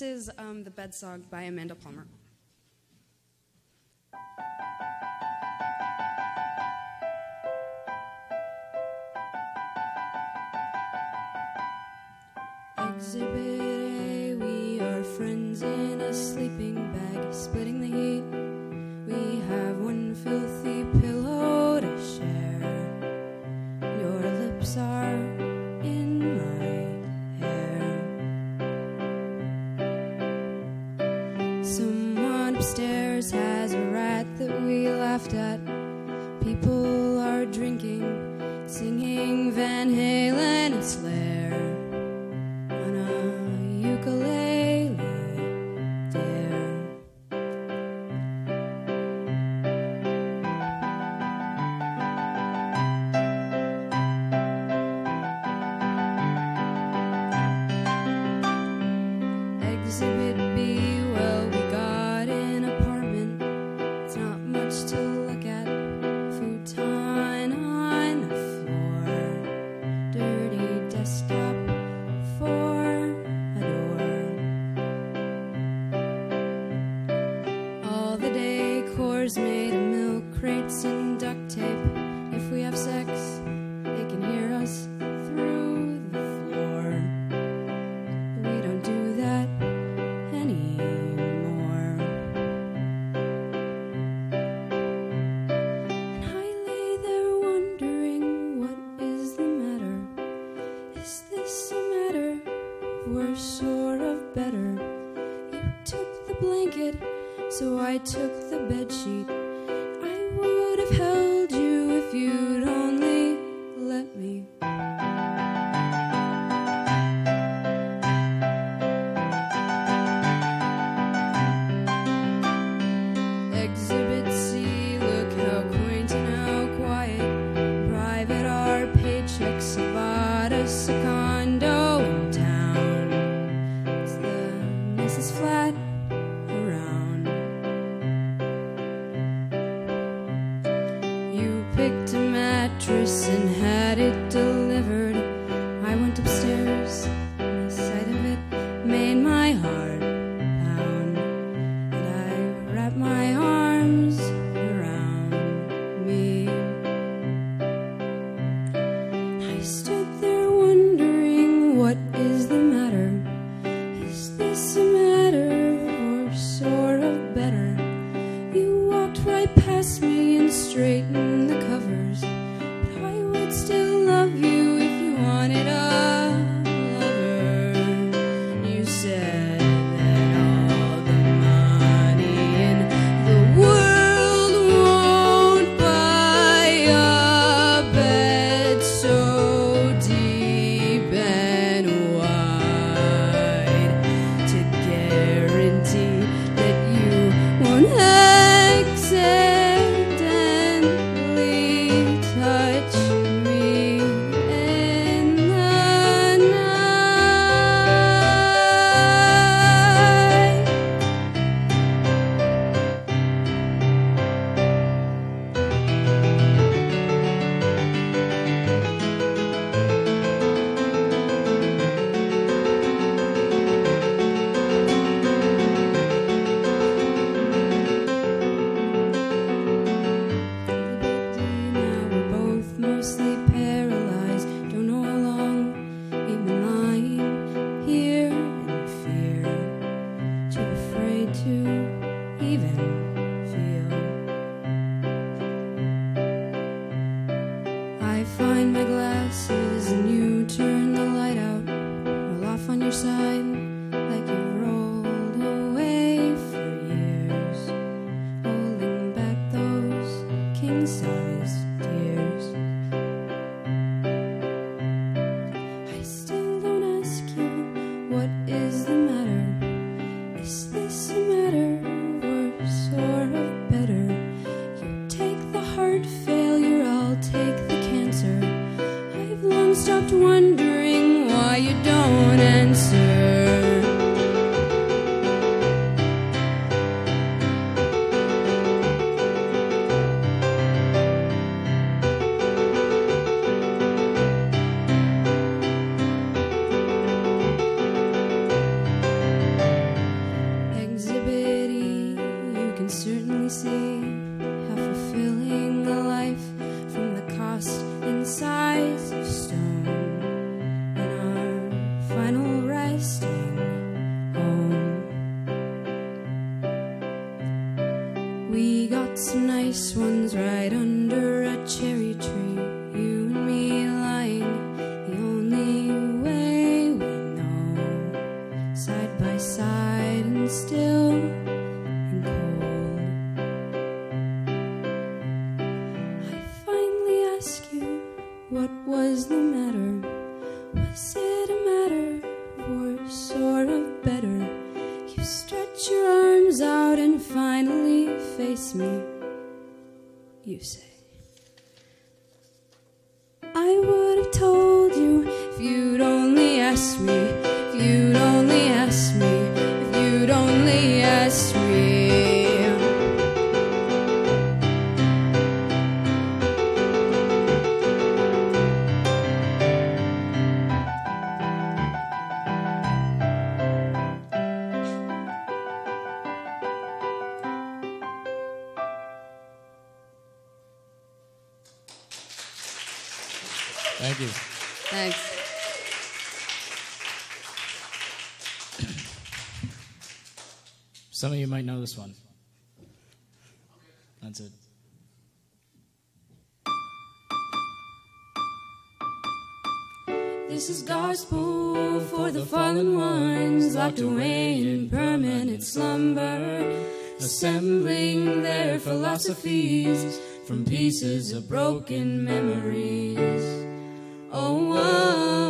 This is um, the Bed Song by Amanda Palmer. Some of you might know this one. That's it. This is gospel for the fallen ones locked away in permanent slumber, assembling their philosophies from pieces of broken memories. Oh, oh,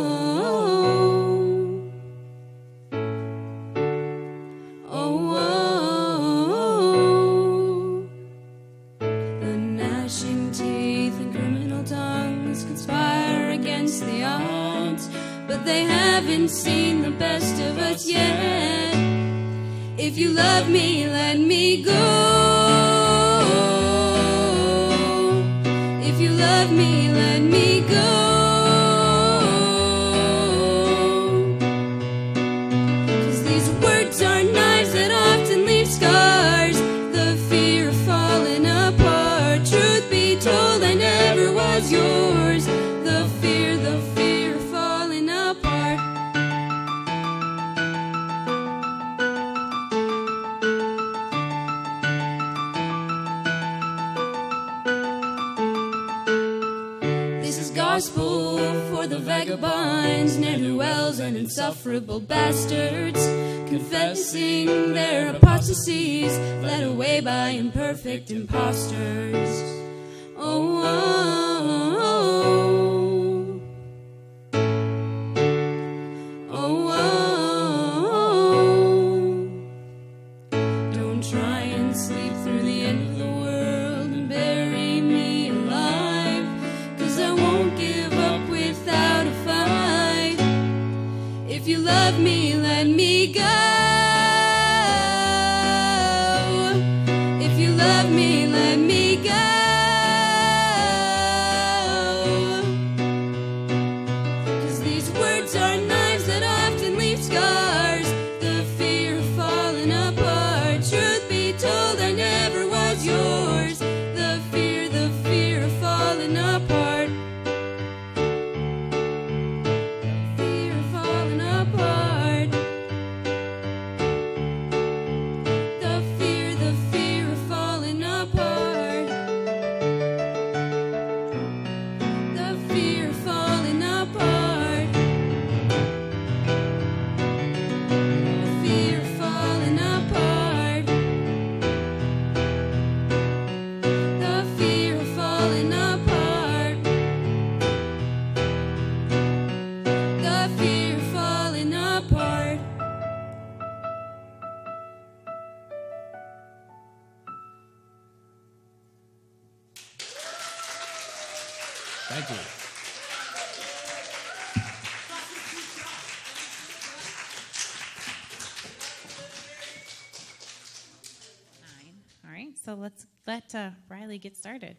let uh, Riley get started.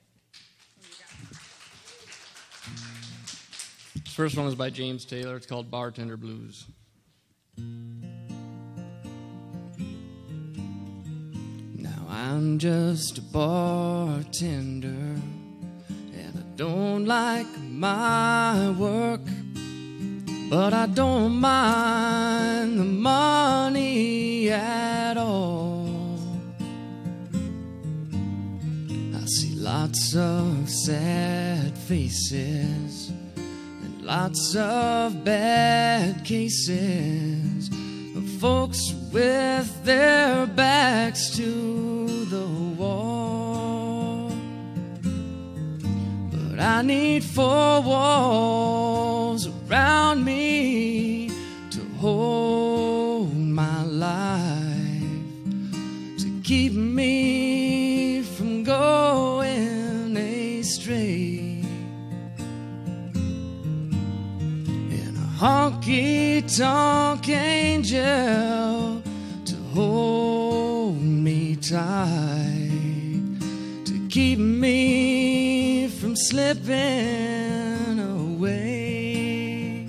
First one is by James Taylor. It's called Bartender Blues. Now I'm just a bartender, and I don't like my work, but I don't mind the money at all. Lots of sad faces and lots of bad cases of folks with their backs to the wall. But I need four walls around me to hold my life, to keep me honky tonk angel to hold me tight, to keep me from slipping away.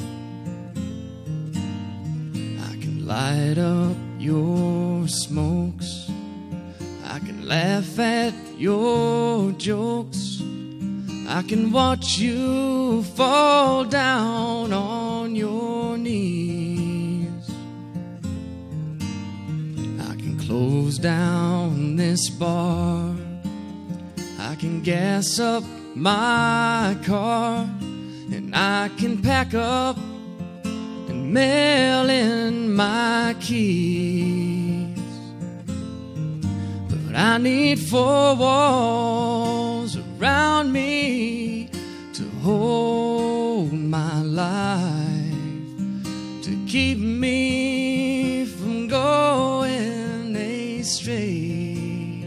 I can light up your smokes, I can laugh at your jokes. I can watch you fall down your knees. I can close down this bar. I can gas up my car. And I can pack up and mail in my keys. But I need four walls around me to hold my life, keep me from going astray.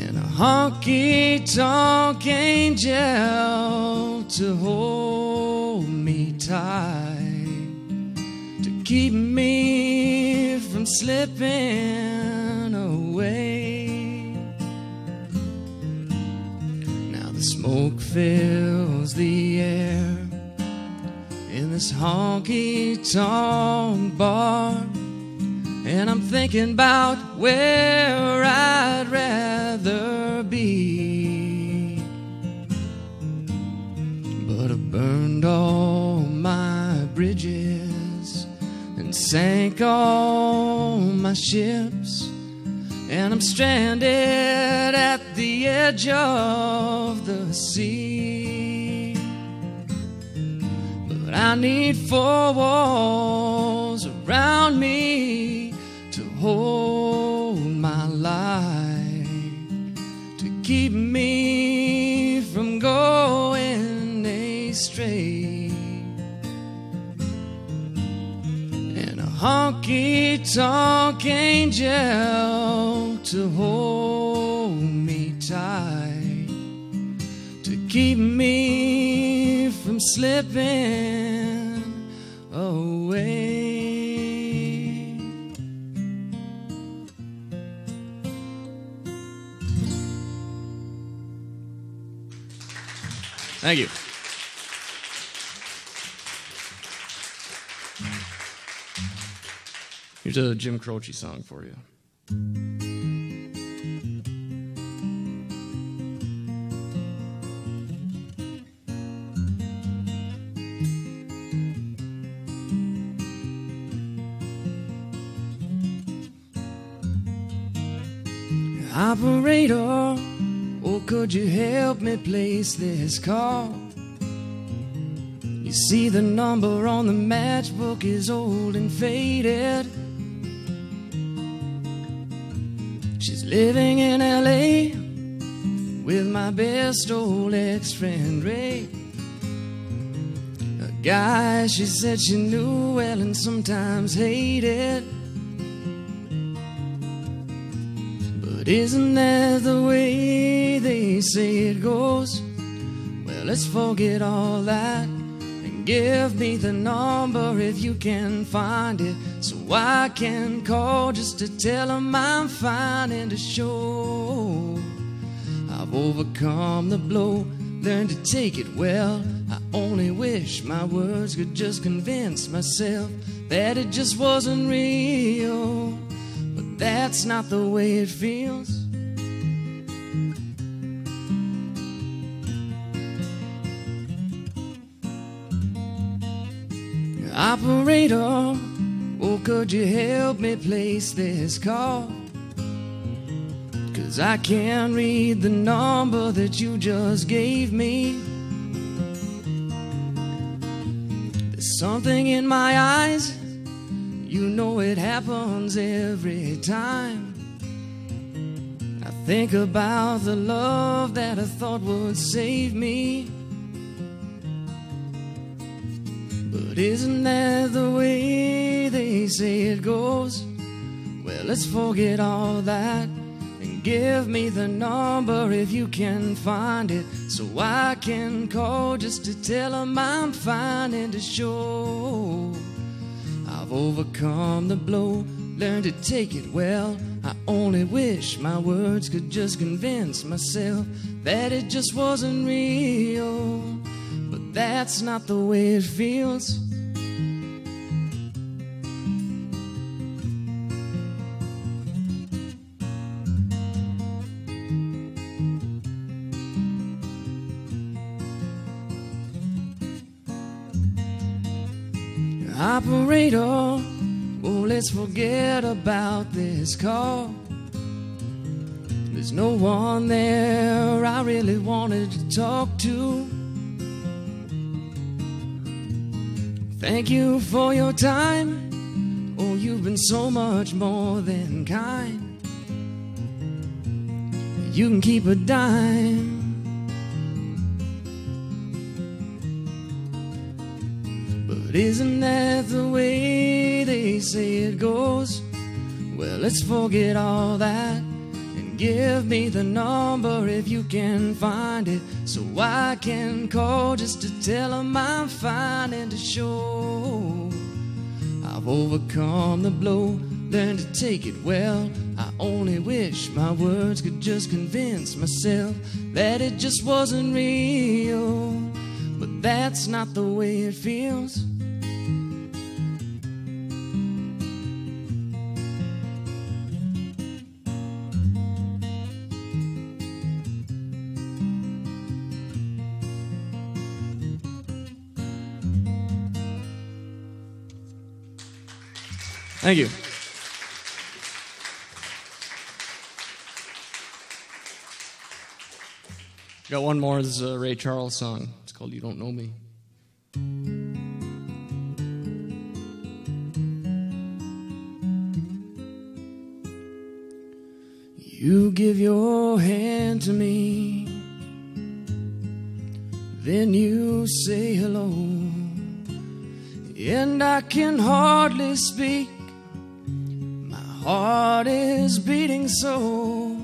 And a honky tonk angel to hold me tight, to keep me from slipping away. Now the smoke fills the this honky tonk bar. And I'm thinking about where I'd rather be. But I burned all my bridges and sank all my ships. And I'm stranded at the edge of the sea. But I need four walls around me to hold my life, to keep me from going astray. And a honky tonk angel to hold me tight, to keep me from slipping away. Thank you. Here's a Jim Croce song for you. Operator, oh, could you help me place this call? You see, the number on the matchbook is old and faded. She's living in LA with my best old ex friend Ray. A guy she said she knew well and sometimes hated. Isn't that the way they say it goes? Well, let's forget all that and give me the number if you can find it so I can call just to tell them I'm fine and to show I've overcome the blow, learned to take it well. I only wish my words could just convince myself that it just wasn't real. That's not the way it feels. Operator, oh, could you help me place this call? Cause I can't read the number that you just gave me. There's something in my eyes, you know it happens every time. I think about the love that I thought would save me. But isn't that the way they say it goes? Well, let's forget all that and give me the number if you can find it so I can call just to tell them I'm fine and to show I've overcome the blow, learned to take it well. I only wish my words could just convince myself that it just wasn't real. But that's not the way it feels. Operator, oh, let's forget about this call. There's no one there I really wanted to talk to. Thank you for your time. Oh, you've been so much more than kind. You can keep a dime. But isn't that the way they say it goes? Well, let's forget all that and give me the number if you can find it so I can call just to tell them I'm fine and to show I've overcome the blow, learned to take it well. I only wish my words could just convince myself that it just wasn't real. But that's not the way it feels. Thank you. Got one more. This is a Ray Charles song. It's called You Don't Know Me. You give your hand to me, then you say hello, and I can hardly speak. Heart is beating so,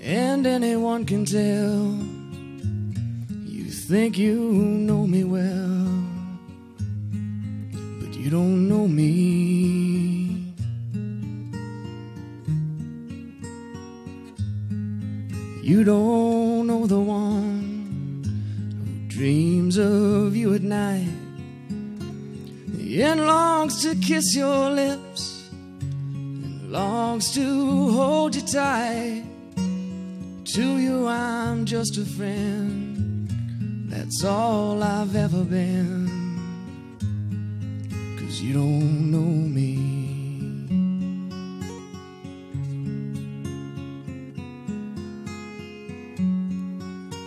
and anyone can tell. You think you know me well, but you don't know me. You don't know the one who dreams of you at night and longs to kiss your lips longs to hold you tight. To you, I'm just a friend. That's all I've ever been. Cause you don't know me.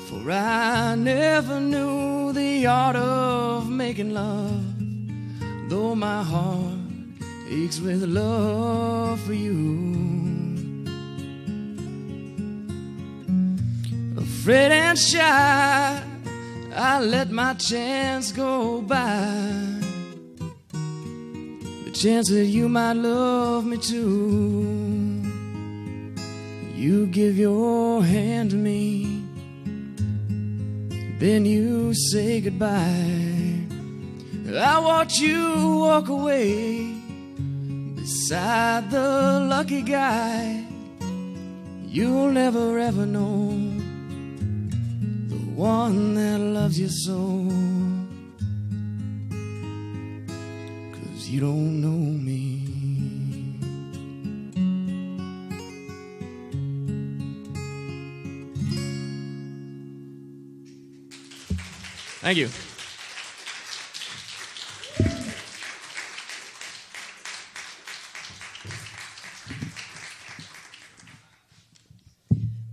For I never knew the art of making love, though my heart aches with love for you. Afraid and shy, I let my chance go by. The chance that you might love me too. You give your hand to me then you say goodbye. I watch you walk away beside the lucky guy. You'll never ever know the one that loves you so. Cause you don't know me. Thank you.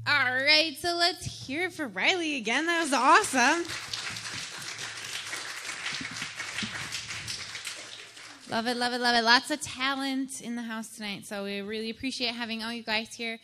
All right, so let's hear it for Riley again. That was awesome. Love it, love it, love it. Lots of talent in the house tonight. So we really appreciate having all you guys here.